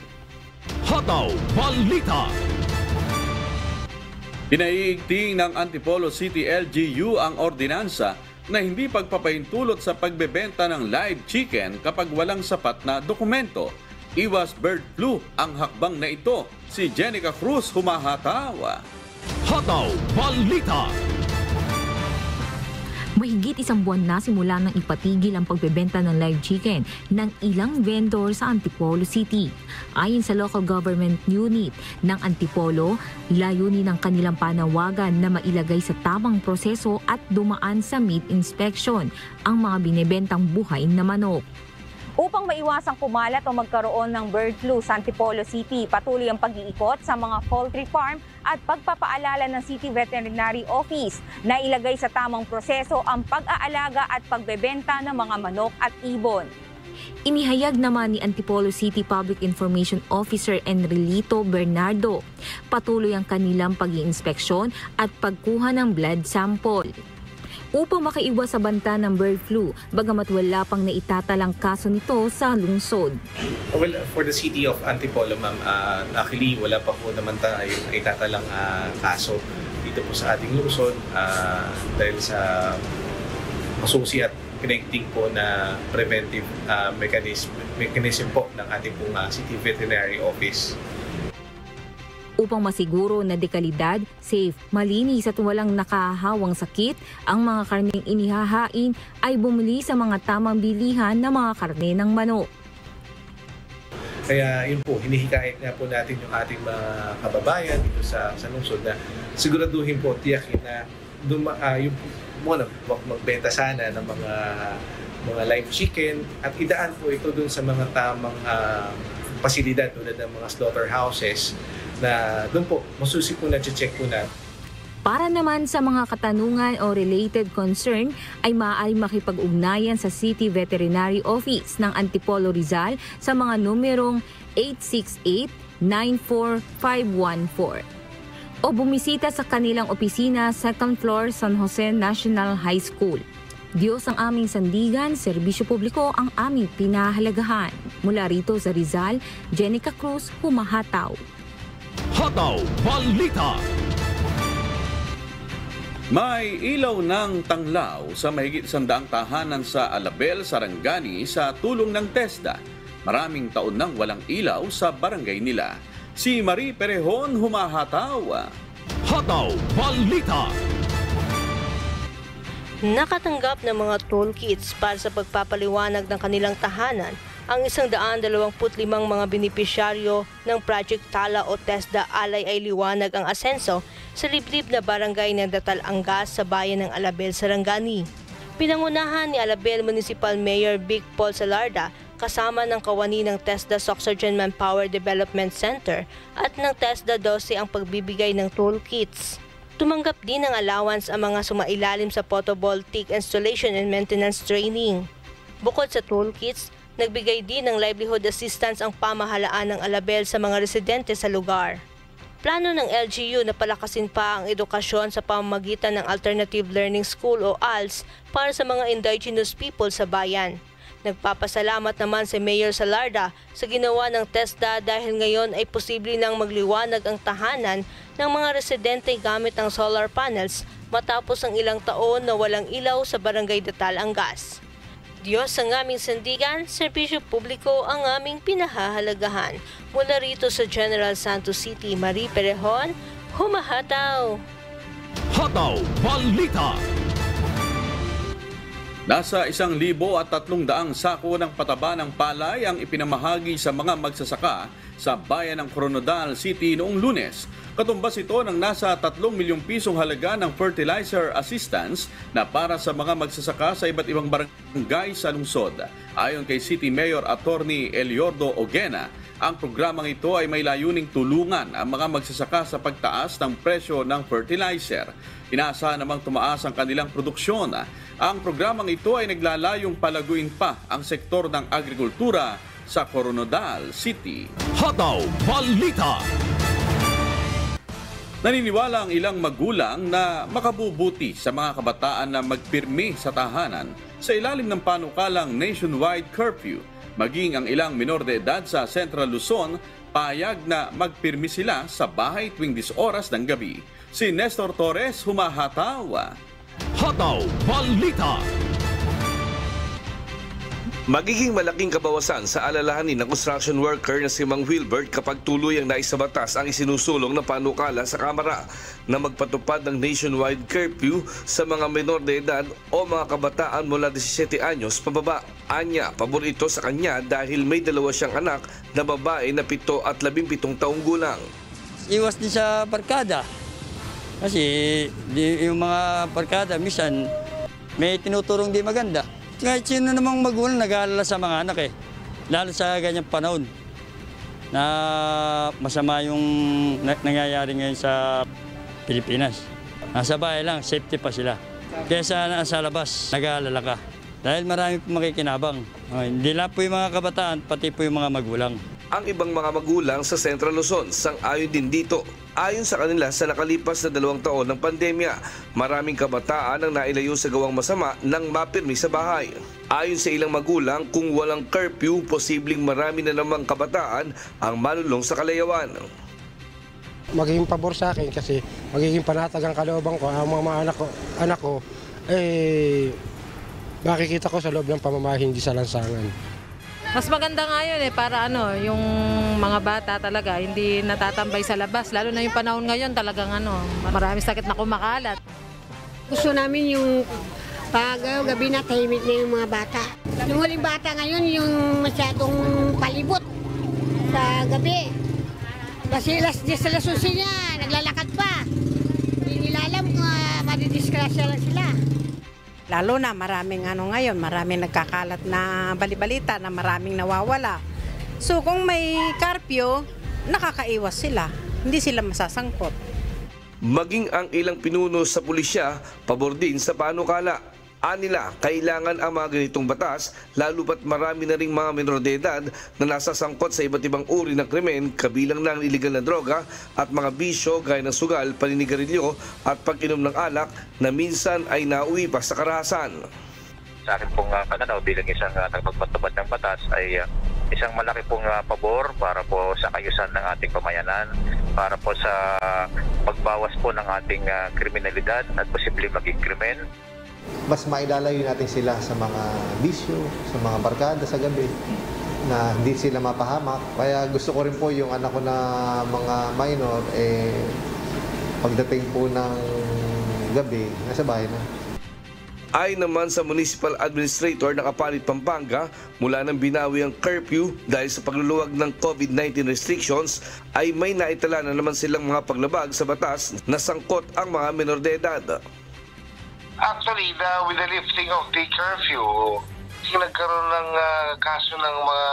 Speaker 2: Hataw Balita.
Speaker 1: Pinaiigting ng Antipolo City LGU ang ordinansa na hindi pagpapahintulot sa pagbebenta ng live chicken kapag walang sapat na dokumento. Iwas bird flu ang hakbang na ito. Si Jenica Cruz humahatawa.
Speaker 2: Hataw Balita.
Speaker 17: Mahigit isang buwan na simula nang ipatigil ang pagbebenta ng live chicken ng ilang vendor sa Antipolo City. Ayon sa local government unit ng Antipolo, layunin ng kanilang panawagan na mailagay sa tamang proseso at dumaan sa meat inspection ang mga binebentang buhay na manok.
Speaker 18: Upang maiwasang kumalat o magkaroon ng bird flu sa Antipolo City, patuloy ang pag-iikot sa mga poultry farm at pagpapaalala ng City Veterinary Office na ilagay sa tamang proseso ang pag-aalaga at pagbebenta ng mga manok at ibon.
Speaker 17: Inihayag naman ni Antipolo City Public Information Officer Enrilito Bernardo. Patuloy ang kanilang pag-iinspeksyon at pagkuha ng blood sample upang makaiwas sa banta ng bird flu, bagamat wala pang naitatalang kaso nito sa lungsod.
Speaker 19: Well, for the city of Antipolo, ma'am, uh, actually wala pa po naman tayo naitatalang uh, kaso dito po sa ating lungsod uh, dahil sa masusi connecting po na preventive uh, mechanism, mechanism po ng ating pong uh, City Veterinary Office
Speaker 17: upang masiguro na dekalidad, safe, malinis at walang nakahawang sakit, ang mga karneng inihahain ay bumili sa mga tamang bilihan ng mga karne ng manok.
Speaker 19: Kaya yun po, hinihikayat nga po natin yung ating mga kababayan dito sa, sa lungsod na siguraduhin po, tiyakin na duma, uh, yung muna, magbenta sana ng mga mga live chicken at idaan po ito dun sa mga tamang uh, pasilidad tulad ng mga slaughterhouses na doon po, masusi po na check po na.
Speaker 17: Para naman sa mga katanungan o related concern ay maaari makipag-ugnayan sa City Veterinary Office ng Antipolo Rizal sa mga numerong 868-94514 o bumisita sa kanilang opisina 2nd floor San Jose National High School. Diyos ang aming sandigan, serbisyo publiko ang aming pinahalagahan. Mula rito sa Rizal, Jenica Cruz, humahataw.
Speaker 2: Hataw Balita.
Speaker 1: May ilaw ng tanglaw sa mahigit sandaang tahanan sa Alabel, Sarangani sa tulong ng TESDA. Maraming taon nang walang ilaw sa barangay nila. Si Marie Perehon humahataw.
Speaker 2: Hataw Balita.
Speaker 20: Nakatanggap ng mga toolkits para sa pagpapaliwanag ng kanilang tahanan ang 125 mga benepisyaryo ng Project Tala o TESDA Alay ay Liwanag ang Asenso sa liblib na barangay ng Datal Angas sa bayan ng Alabel, Sarangani. Pinangunahan ni Alabel Municipal Mayor Big Paul Salarda kasama ng kawani ng TESDA Soxygen Manpower Development Center at ng TESDA 12 ang pagbibigay ng toolkits. Tumanggap din ng allowance ang mga sumailalim sa photovoltaic installation and maintenance training. Bukod sa toolkits, nagbigay din ng livelihood assistance ang pamahalaan ng Alabel sa mga residente sa lugar. Plano ng LGU na palakasin pa ang edukasyon sa pamamagitan ng Alternative Learning School o ALS para sa mga indigenous people sa bayan. Nagpapasalamat naman si Mayor Salarda sa ginawa ng TESDA dahil ngayon ay posible nang magliwanag ang tahanan ng mga residente gamit ang solar panels matapos ang ilang taon na walang ilaw sa Barangay Datal Angas. Diyos ang aming sandigan, serbisyo publiko ang aming pinahahalagahan. Mula rito sa General Santos City, Marie Perehon, humahataw!
Speaker 2: Hataw Balita.
Speaker 1: Nasa isang libo at tatlong daang sako ng pataba ng palay ang ipinamahagi sa mga magsasaka sa bayan ng Coronadal City noong lunes. Katumbas ito ng nasa 3 milyong pisong halaga ng fertilizer assistance na para sa mga magsasaka sa iba't ibang barangay sa lungsod. Ayon kay City Mayor Attorney Eliordo Ogena, ang programang ito ay may layuning tulungan ang mga magsasaka sa pagtaas ng presyo ng fertilizer. Inaasahan namang tumaas ang kanilang produksyon. Ang programang ito ay naglalayong palaguin pa ang sektor ng agrikultura sa Coronadal City.
Speaker 2: Hataw Balita.
Speaker 1: Naniniwala ang ilang magulang na makabubuti sa mga kabataan na magpirmi sa tahanan sa ilalim ng panukalang nationwide curfew. Maging ang ilang minor de edad sa Central Luzon, payag na magpirmi sila sa bahay tuwing 10 oras ng gabi. Si Nestor Torres humahataw.
Speaker 2: Hataw Balita.
Speaker 21: Magiging malaking kabawasan sa alalahanin ng construction worker na si Mang Wilbert kapag tuluyang naisabatas ang isinusulong na panukala sa Kamara na magpatupad ng nationwide curfew sa mga menor de edad o mga kabataan mula 17 anyos pababa. Anya, pabor ito sa kanya dahil may dalawa siyang anak na babae na 7 at 17 taong gulang.
Speaker 22: Iwas din sa barkada. Kasi yung mga barkada, minsan may tinuturong di maganda. Kahit sino namang magulang nag-aalala sa mga anak eh. Lalo sa ganyang panahon na masama yung na- nangyayari ngayon sa Pilipinas. Nasa bahay lang, safety pa sila. Kesa nasa labas, nag-aalala ka. Dahil marami po makikinabang. Okay, hindi lang po yung mga kabataan, pati po yung mga magulang.
Speaker 21: Ang ibang mga magulang sa Central Luzon sang-ayon din dito. Ayon sa kanila sa nakalipas na dalawang taon ng pandemya, maraming kabataan ang nailayo sa gawang masama nang mapirmi sa bahay. Ayon sa ilang magulang, kung walang curfew, posibleng marami na namang kabataan ang malulong sa kalayawan.
Speaker 23: magiging pabor sa akin kasi magiging panatag ang kalooban ko, ang mga anak ko, anak ko eh makikita ko sa loob ng pamamahay hindi sa lansangan.
Speaker 24: Mas maganda nga yun eh, para ano, yung mga bata talaga, hindi natatambay sa labas. Lalo na yung panahon ngayon, talagang ano, maraming sakit na kumakalat.
Speaker 25: Gusto namin yung pag gabi na tahimik na yung mga bata. Yung huling bata ngayon, yung masyadong palibot sa gabi. Kasi las 10 sa las 11 niya, naglalakad pa. Hindi nila alam kung uh, madidisgrasya lang sila.
Speaker 26: Lalo na maraming ano ngayon, maraming nagkakalat na balibalita na maraming nawawala. So kung may curfew, nakakaiwas sila. Hindi sila masasangkot.
Speaker 21: Maging ang ilang pinuno sa pulisya, pabor din sa panukala. Anila, kailangan ang mga ganitong batas, lalo pat marami na ring mga menor de edad na nasasangkot sa iba't ibang uri ng krimen, kabilang ng iligal na droga at mga bisyo gaya ng sugal, paninigarilyo at pag-inom ng alak na minsan ay nauwi pa sa karahasan.
Speaker 15: sa akin pong uh, pananaw bilang isang uh, nagpagpatubad ng batas ay uh, isang malaki pong uh, pabor para po sa kayusan ng ating pamayanan, para po sa pagbawas po ng ating uh, kriminalidad at posibleng maging krimen.
Speaker 27: Mas mailalayo natin sila sa mga bisyo, sa mga barkada sa gabi na hindi sila mapahamak. Kaya gusto ko rin po yung anak ko na mga minor, eh, pagdating po ng gabi, nasa bahay na.
Speaker 21: Ay naman sa Municipal Administrator ng Kapalit Pampanga, mula nang binawi ang curfew dahil sa pagluluwag ng COVID-19 restrictions, ay may naitala na naman silang mga paglabag sa batas na sangkot ang mga menor de edad.
Speaker 28: Actually, the, with the lifting of the curfew, nagkaroon ng uh, kaso ng mga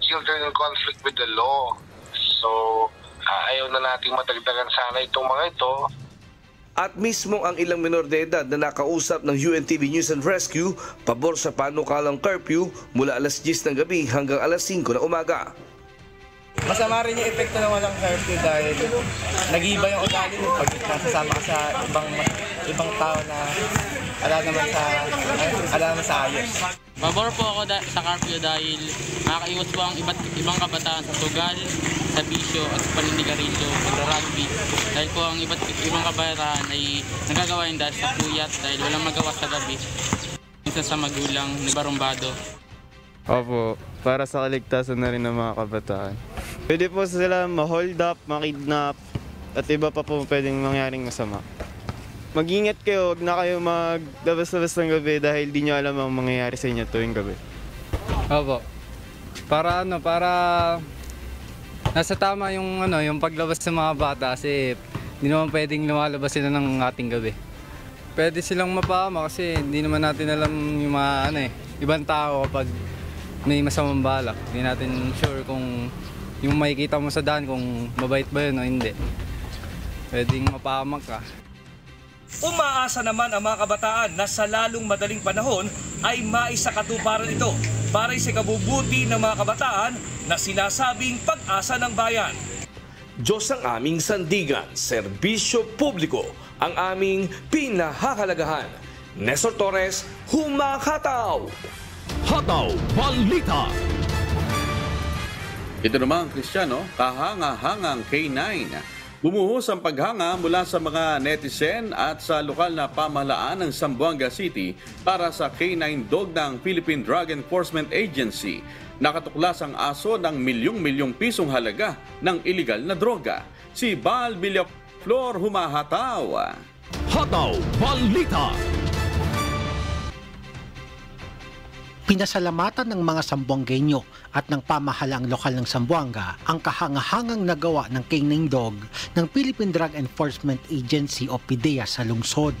Speaker 28: children in conflict with the law. So, uh, ayaw na nating matagdagan sana itong mga ito.
Speaker 21: At mismo ang ilang minor de edad na nakausap ng UNTV News and Rescue, pabor sa panukalang curfew mula alas 10 ng gabi hanggang alas 5 ng umaga.
Speaker 29: Masama rin yung epekto ng walang curfew dahil nag-iiba yung ugali mo pag nasasama ka sa ibang ibang tao na ala naman sa ala naman sa ayos.
Speaker 30: Pabor po ako da- sa curfew dahil makakaiwas po ang iba't ibang kabataan sa sugal, sa bisyo at sa panindigarilyo, pagra-rugby. Dahil po ang iba't ibang kabataan ay nagagawa yun dahil sa puyat, dahil walang magawa sa gabi. Minsan sa magulang, nagbarumbado.
Speaker 31: Opo, para sa kaligtasan na rin ng mga kabataan. Pwede po sila ma-hold up, ma-kidnap, at iba pa po pwedeng mangyaring masama. Mag-ingat kayo, huwag na kayo maglabas-labas ng gabi dahil di nyo alam ang mangyayari sa inyo tuwing gabi.
Speaker 29: Opo. Para ano, para nasa tama yung ano, yung paglabas ng mga bata kasi hindi naman pwedeng lumalabas sila ng ating gabi. Pwede silang mapama kasi hindi naman natin alam yung mga ano eh, ibang tao kapag may masamang balak. Hindi natin sure kung yung makikita mo sa daan kung mabait ba yun o hindi. Pwedeng mapahamak ka.
Speaker 32: Umaasa naman ang mga kabataan na sa lalong madaling panahon ay maisakatuparan ito para sa kabubuti ng mga kabataan na sinasabing pag-asa ng bayan.
Speaker 21: Diyos ang aming sandigan, serbisyo publiko ang aming pinahahalagahan. Nestor Torres, Humakataw!
Speaker 2: Hataw Balita!
Speaker 1: Ito naman, Kristiyano, kahanga-hangang K9. Bumuhos ang paghanga mula sa mga netizen at sa lokal na pamahalaan ng Zamboanga City para sa K9 dog ng Philippine Drug Enforcement Agency. Nakatuklas ang aso ng milyong-milyong pisong halaga ng iligal na droga. Si Bal Villaflor humahataw.
Speaker 2: Hataw Balita!
Speaker 33: Pinasalamatan ng mga Sambuangenyo at ng pamahalaang lokal ng Sambuanga ang kahangahangang nagawa ng K9 Dog ng Philippine Drug Enforcement Agency o PIDEA sa lungsod.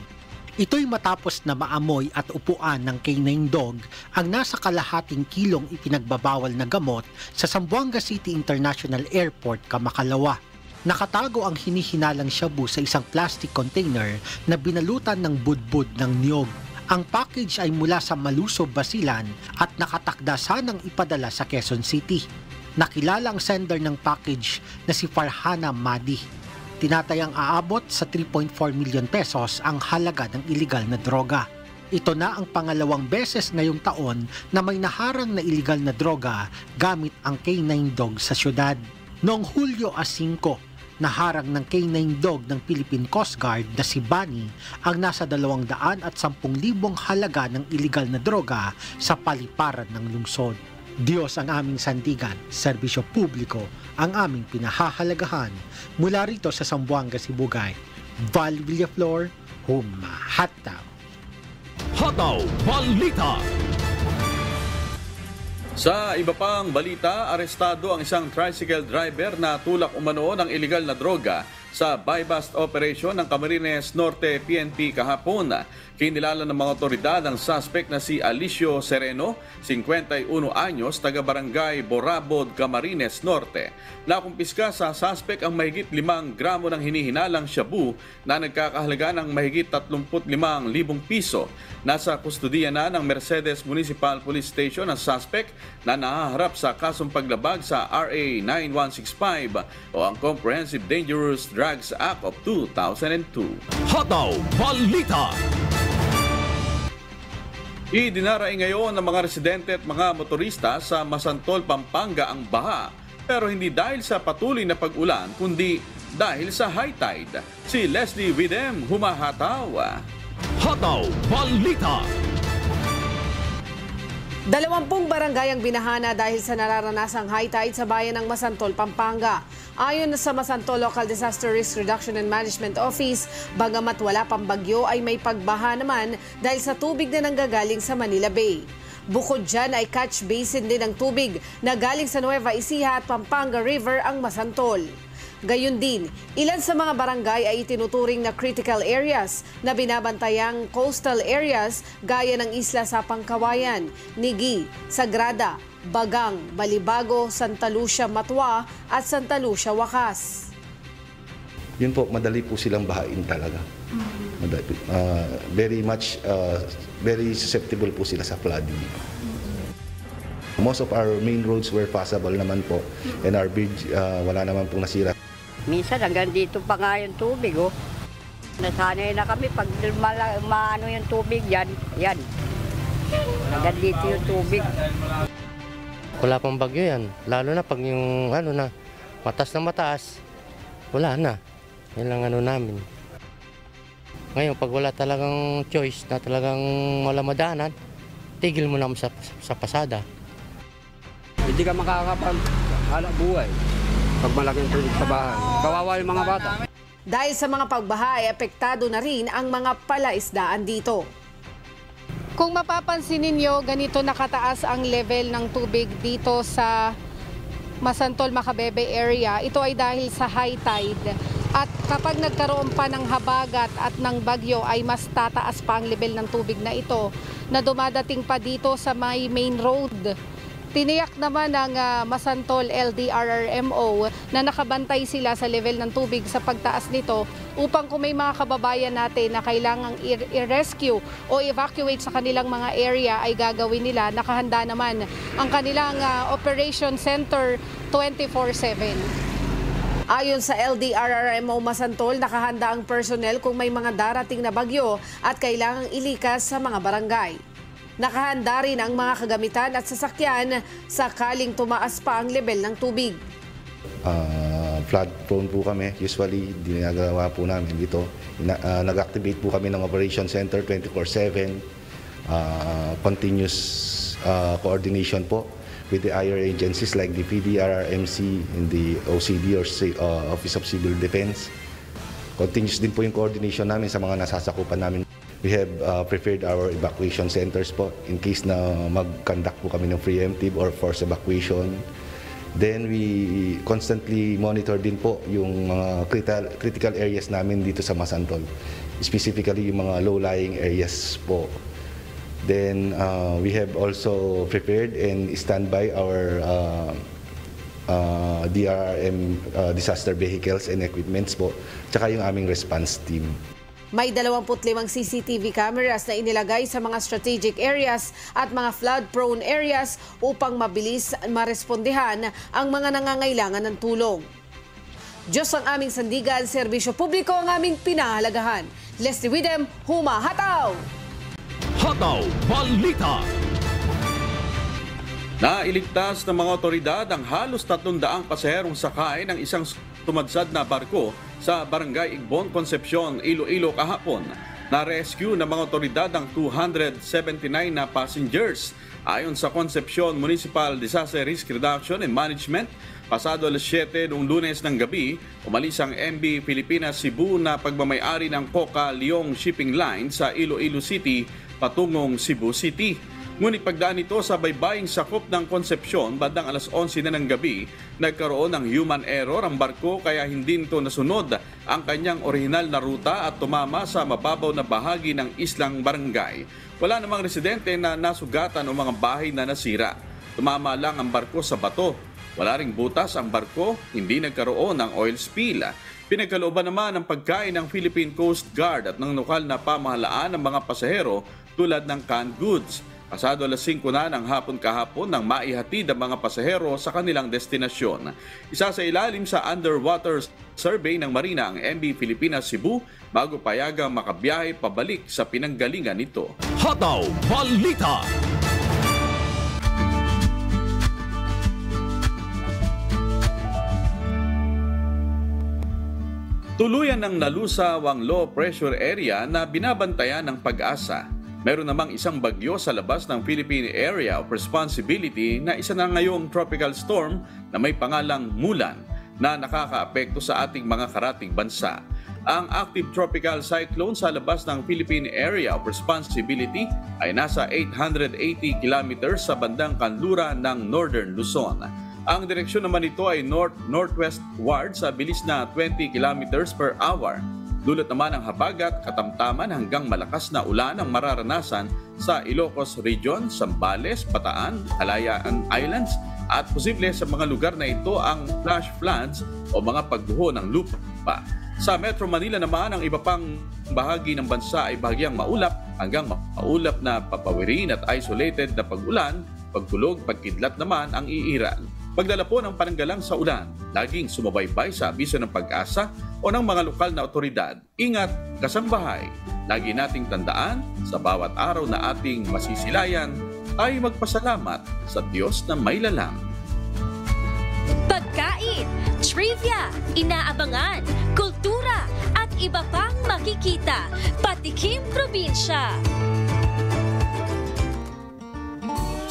Speaker 33: Ito'y matapos na maamoy at upuan ng K9 Dog ang nasa kalahating kilong ipinagbabawal na gamot sa Sambuanga City International Airport, Kamakalawa. Nakatago ang hinihinalang shabu sa isang plastic container na binalutan ng budbud ng niyog. Ang package ay mula sa Maluso, Basilan at nakatakda sanang ipadala sa Quezon City. Nakilala ang sender ng package na si Farhana Madi. Tinatayang aabot sa 3.4 milyon pesos ang halaga ng iligal na droga. Ito na ang pangalawang beses ngayong taon na may naharang na iligal na droga gamit ang K9 dog sa syudad. Noong Hulyo 5, naharang ng K9 dog ng Philippine Coast Guard na si Bunny ang nasa 210,000 halaga ng iligal na droga sa paliparan ng lungsod. Diyos ang aming sandigan, serbisyo publiko ang aming pinahahalagahan mula rito sa Sambuanga, Sibugay. Val Villaflor, Humahataw.
Speaker 2: Hataw Balita!
Speaker 1: Sa iba pang balita, arestado ang isang tricycle driver na tulak umano ng iligal na droga sa buy-bust operation ng Camarines Norte PNP kahapon. Kinilala ng mga otoridad ang suspect na si Alicio Sereno, 51 anyos, taga-barangay Borabod, Camarines Norte. Nakumpiska sa suspect ang mahigit 5 gramo ng hinihinalang shabu na nagkakahalaga ng mahigit 35,000 piso. Nasa kustudiya na ng Mercedes Municipal Police Station ang suspect na nahaharap sa kasong paglabag sa RA 9165 o ang Comprehensive Dangerous Drugs Act of 2002.
Speaker 2: Hataw Balita!
Speaker 1: Idinaray ngayon ng mga residente at mga motorista sa Masantol, Pampanga ang baha pero hindi dahil sa patuloy na pag-ulan kundi dahil sa high tide. Si Leslie Widem humahataw.
Speaker 2: Hataw Balita.
Speaker 34: Dalawampung barangay ang binahana dahil sa nararanasang high tide sa bayan ng Masantol, Pampanga. Ayon sa Masantol Local Disaster Risk Reduction and Management Office, bagamat wala pang bagyo ay may pagbaha naman dahil sa tubig na nanggagaling sa Manila Bay. Bukod dyan ay catch basin din ng tubig na galing sa Nueva Ecija at Pampanga River ang Masantol. Gayun din, ilan sa mga barangay ay itinuturing na critical areas na binabantayang coastal areas gaya ng Isla sa Pangkawayan, Nigi, Sagrada, Bagang, Balibago, Santa Lucia, Matwa at Santa Lucia, Wakas.
Speaker 35: Yun po, madali po silang bahain talaga. Madali, uh, very much, uh, very susceptible po sila sa flooding. Most of our main roads were passable naman po and our bridge, uh, wala naman pong nasira.
Speaker 36: Minsan hanggang dito pa nga yung tubig, oh. Nasanay na kami pag maano yung tubig yan, yan. Hanggang dito yung tubig.
Speaker 37: Wala pang bagyo yan. Lalo na pag yung ano na, matas na mataas, wala na. Yan lang ano namin. Ngayon, pag wala talagang choice na talagang wala madanan, tigil mo naman sa, sa pasada.
Speaker 38: Hindi ka makakapag-hanap buhay pag malaking tubig sa bahay. Kawawa yung mga bata.
Speaker 34: Dahil sa mga pagbaha ay apektado na rin ang mga palaisdaan dito. Kung mapapansin ninyo, ganito nakataas ang level ng tubig dito sa Masantol Macabebe area. Ito ay dahil sa high tide. At kapag nagkaroon pa ng habagat at ng bagyo ay mas tataas pa ang level ng tubig na ito na dumadating pa dito sa may main road. Tiniyak naman ng uh, Masantol LDRRMO na nakabantay sila sa level ng tubig sa pagtaas nito upang kung may mga kababayan natin na kailangang i-rescue o evacuate sa kanilang mga area ay gagawin nila. Nakahanda naman ang kanilang uh, operation center 24-7. Ayon sa LDRRMO Masantol, nakahanda ang personnel kung may mga darating na bagyo at kailangang ilikas sa mga barangay. Nakahanda rin ang mga kagamitan at sasakyan sakaling tumaas pa ang level ng tubig.
Speaker 35: Uh, flood prone po kami. Usually, dinagawa po namin dito. Ina, uh, nag-activate po kami ng Operation Center 24-7. Uh, continuous uh, coordination po with the higher agencies like the PDRRMC and the OCD or uh, Office of Civil Defense. Continuous din po yung coordination namin sa mga nasasakupan namin. We have uh, prepared our evacuation centers po in case na mag-conduct po kami ng preemptive or forced evacuation. Then we constantly monitor din po yung mga critical, critical areas namin dito sa Masantol. Specifically yung mga low-lying areas po. Then uh, we have also prepared and standby our uh, uh, DRRM uh, disaster vehicles and equipments po, tsaka yung aming response team.
Speaker 34: May 25 CCTV cameras na inilagay sa mga strategic areas at mga flood-prone areas upang mabilis marespondehan ang mga nangangailangan ng tulong. Diyos ang aming sandigan, serbisyo publiko ang aming pinahalagahan. Leslie Widem, Huma Hataw!
Speaker 2: Hataw Balita!
Speaker 1: Nailigtas ng mga otoridad ang halos 300 pasaherong sakay ng isang tumadsad na barko sa Barangay Igbon, Concepcion, Iloilo kahapon. Na-rescue ng mga otoridad ang 279 na passengers. Ayon sa Concepcion Municipal Disaster Risk Reduction and Management, pasado alas 7 noong lunes ng gabi, umalis ang MB Pilipinas Cebu na pagmamayari ng Coca Leong Shipping Line sa Iloilo City patungong Cebu City. Ngunit pagdaan nito sa baybaying sakop ng Concepcion, bandang alas 11 na ng gabi, nagkaroon ng human error ang barko kaya hindi nito nasunod ang kanyang orihinal na ruta at tumama sa mababaw na bahagi ng islang barangay. Wala namang residente na nasugatan o mga bahay na nasira. Tumama lang ang barko sa bato. Wala ring butas ang barko, hindi nagkaroon ng oil spill. Pinagkalooban naman ng pagkain ng Philippine Coast Guard at ng lokal na pamahalaan ng mga pasahero tulad ng canned goods. Pasado alas 5 na ng hapon kahapon nang maihatid ang mga pasahero sa kanilang destinasyon. Isa sa ilalim sa underwater survey ng Marina ang MB Pilipinas Cebu bago payagang makabiyahe pabalik sa pinanggalingan nito.
Speaker 2: Hataw Balita.
Speaker 1: Tuluyan ng nalusaw ang low pressure area na binabantayan ng pag-asa. Meron namang isang bagyo sa labas ng Philippine Area of Responsibility na isa na ngayong tropical storm na may pangalang Mulan na nakakaapekto sa ating mga karating bansa. Ang active tropical cyclone sa labas ng Philippine Area of Responsibility ay nasa 880 kilometers sa bandang kanlura ng Northern Luzon. Ang direksyon naman nito ay north-northwestward sa bilis na 20 kilometers per hour. Dulot naman ang habagat, katamtaman hanggang malakas na ulan ang mararanasan sa Ilocos Region, Zambales, Bataan, Kalayaan Islands at posible sa mga lugar na ito ang flash floods o mga pagguho ng lupa. Sa Metro Manila naman, ang iba pang bahagi ng bansa ay bahagyang maulap hanggang maulap na papawirin at isolated na pag-ulan, pagkulog, pagkidlat naman ang iiran. Pagdala po ng pananggalang sa ulan, laging sumabaybay sa abiso ng pag-asa o ng mga lokal na otoridad. Ingat, kasambahay. Lagi nating tandaan, sa bawat araw na ating masisilayan, ay magpasalamat sa Diyos na may lalang.
Speaker 39: Pagkain, trivia, inaabangan, kultura, at iba pang makikita. Patikim Probinsya.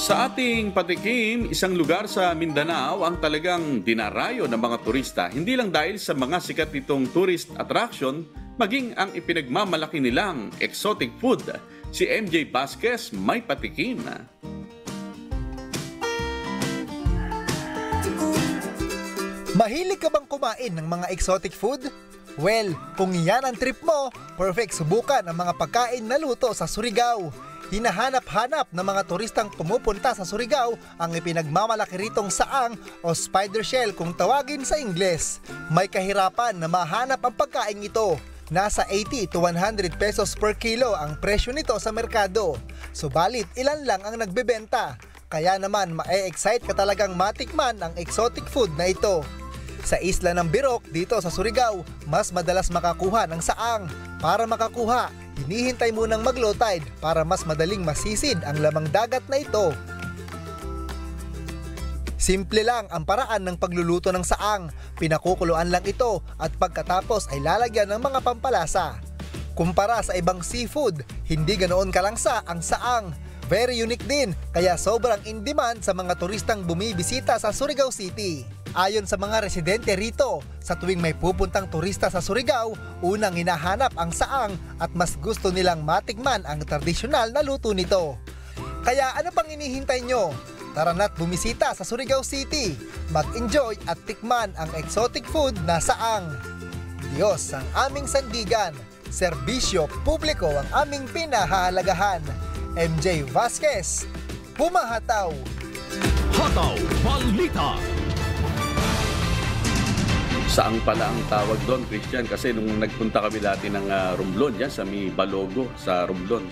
Speaker 1: Sa ating patikim, isang lugar sa Mindanao ang talagang dinarayo ng mga turista hindi lang dahil sa mga sikat nitong tourist attraction, maging ang ipinagmamalaki nilang exotic food. Si MJ Vasquez may patikim.
Speaker 40: Mahilig ka bang kumain ng mga exotic food? Well, kung iyan ang trip mo, perfect subukan ang mga pagkain na luto sa Surigao. Hinahanap-hanap ng mga turistang pumupunta sa Surigao ang ipinagmamalaki ritong saang o spider shell kung tawagin sa Ingles. May kahirapan na mahanap ang pagkain ito. Nasa 80 to 100 pesos per kilo ang presyo nito sa merkado. Subalit ilan lang ang nagbebenta. Kaya naman ma-excite ka talagang matikman ang exotic food na ito. Sa isla ng Birok dito sa Surigao, mas madalas makakuha ng saang. Para makakuha, hinihintay munang mag-low tide para mas madaling masisid ang lamang dagat na ito. Simple lang ang paraan ng pagluluto ng saang. Pinakukuluan lang ito at pagkatapos ay lalagyan ng mga pampalasa. Kumpara sa ibang seafood, hindi ganoon kalangsa ang saang. Very unique din, kaya sobrang in demand sa mga turistang bumibisita sa Surigao City. Ayon sa mga residente rito, sa tuwing may pupuntang turista sa Surigao, unang hinahanap ang saang at mas gusto nilang matikman ang tradisyonal na luto nito. Kaya ano pang inihintay nyo? Tara na't bumisita sa Surigao City, mag-enjoy at tikman ang exotic food na saang. Diyos ang aming sandigan, serbisyo publiko ang aming pinahahalagahan. MJ Vasquez, Pumahataw!
Speaker 2: Hataw Balita.
Speaker 1: Saan pala ang tawag doon, Christian? Kasi nung nagpunta kami dati ng uh, Romblon, yan, sa may Balogo, sa Romblon,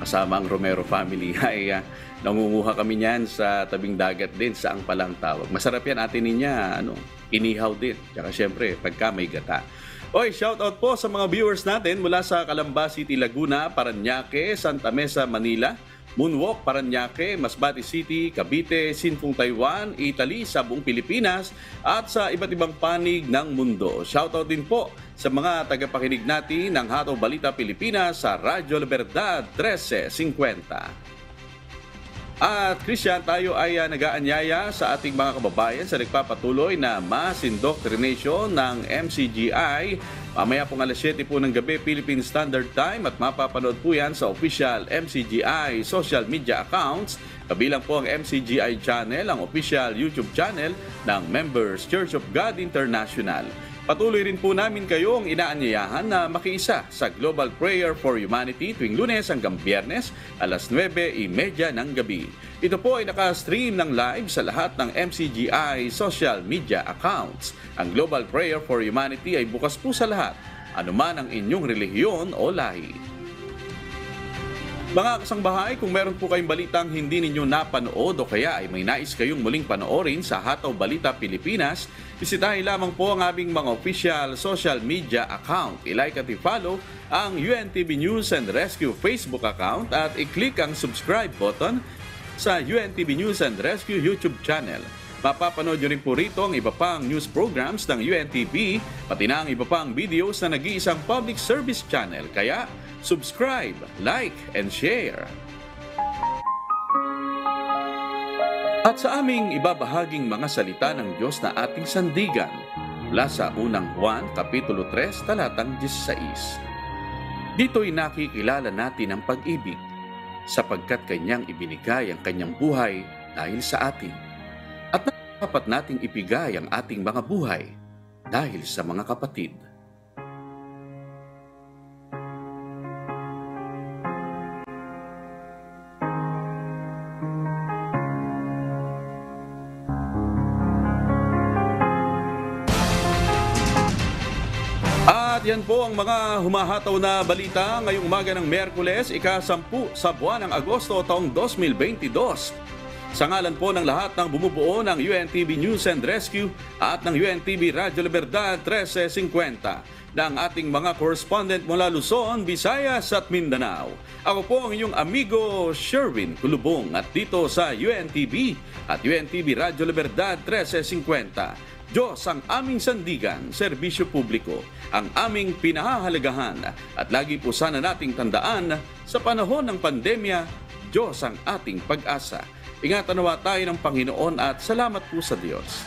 Speaker 1: kasama ang Romero family, <laughs> ay uh, nangunguha kami niyan sa tabing dagat din, saan pala ang tawag. Masarap yan, atin niya, ano, inihaw din. Tsaka syempre, pagka may gata. Oy, shout out po sa mga viewers natin mula sa Calamba City, Laguna, Paranaque, Santa Mesa, Manila, Moonwalk, Paranaque, Masbate City, Cavite, Sinpung, Taiwan, Italy, sa buong Pilipinas at sa iba't ibang panig ng mundo. Shoutout din po sa mga tagapakinig natin ng Hato Balita Pilipinas sa Radyo Libertad 1350. At Christian, tayo ay uh, nag-aanyaya sa ating mga kababayan sa nagpapatuloy na mass indoctrination ng MCGI. Mamaya pong alas 7 po ng gabi Philippine Standard Time at mapapanood po yan sa official MCGI social media accounts. Kabilang po ang MCGI channel, ang official YouTube channel ng Members Church of God International. Patuloy rin po namin kayong inaanyayahan na makiisa sa Global Prayer for Humanity tuwing lunes hanggang biyernes alas 9.30 ng gabi. Ito po ay naka-stream ng live sa lahat ng MCGI social media accounts. Ang Global Prayer for Humanity ay bukas po sa lahat, anuman ang inyong relihiyon o lahi. Mga kasangbahay, kung meron po kayong balitang hindi ninyo napanood o kaya ay may nais kayong muling panoorin sa Hataw Balita Pilipinas, bisitahin lamang po ang aming mga official social media account. I-like at i-follow ang UNTV News and Rescue Facebook account at i-click ang subscribe button sa UNTV News and Rescue YouTube channel. Mapapanood nyo rin po rito ang iba pang news programs ng UNTV, pati na ang iba pang videos na nag-iisang public service channel. Kaya, subscribe, like, and share. At sa aming ibabahaging mga salita ng Diyos na ating sandigan, mula sa unang Juan, Kapitulo 3, talatang 16. Dito'y nakikilala natin ang pag-ibig, sapagkat kanyang ibinigay ang kanyang buhay dahil sa atin. At dapat nating ibigay ang ating mga buhay dahil sa mga kapatid. Yan po ang mga humahataw na balita ngayong umaga ng Merkules, ika-10 sa buwan ng Agosto taong 2022. Sa ngalan po ng lahat ng bumubuo ng UNTV News and Rescue at ng UNTV Radyo Libertad 1350 ng ating mga correspondent mula Luzon, Visayas at Mindanao. Ako po ang inyong amigo Sherwin Kulubong at dito sa UNTV at UNTV Radyo Libertad 1350. Diyos ang aming sandigan, serbisyo publiko, ang aming pinahahalagahan at lagi po sana nating tandaan sa panahon ng pandemya, Diyos ang ating pag-asa. Ingatan nawa tayo ng Panginoon at salamat po sa Diyos.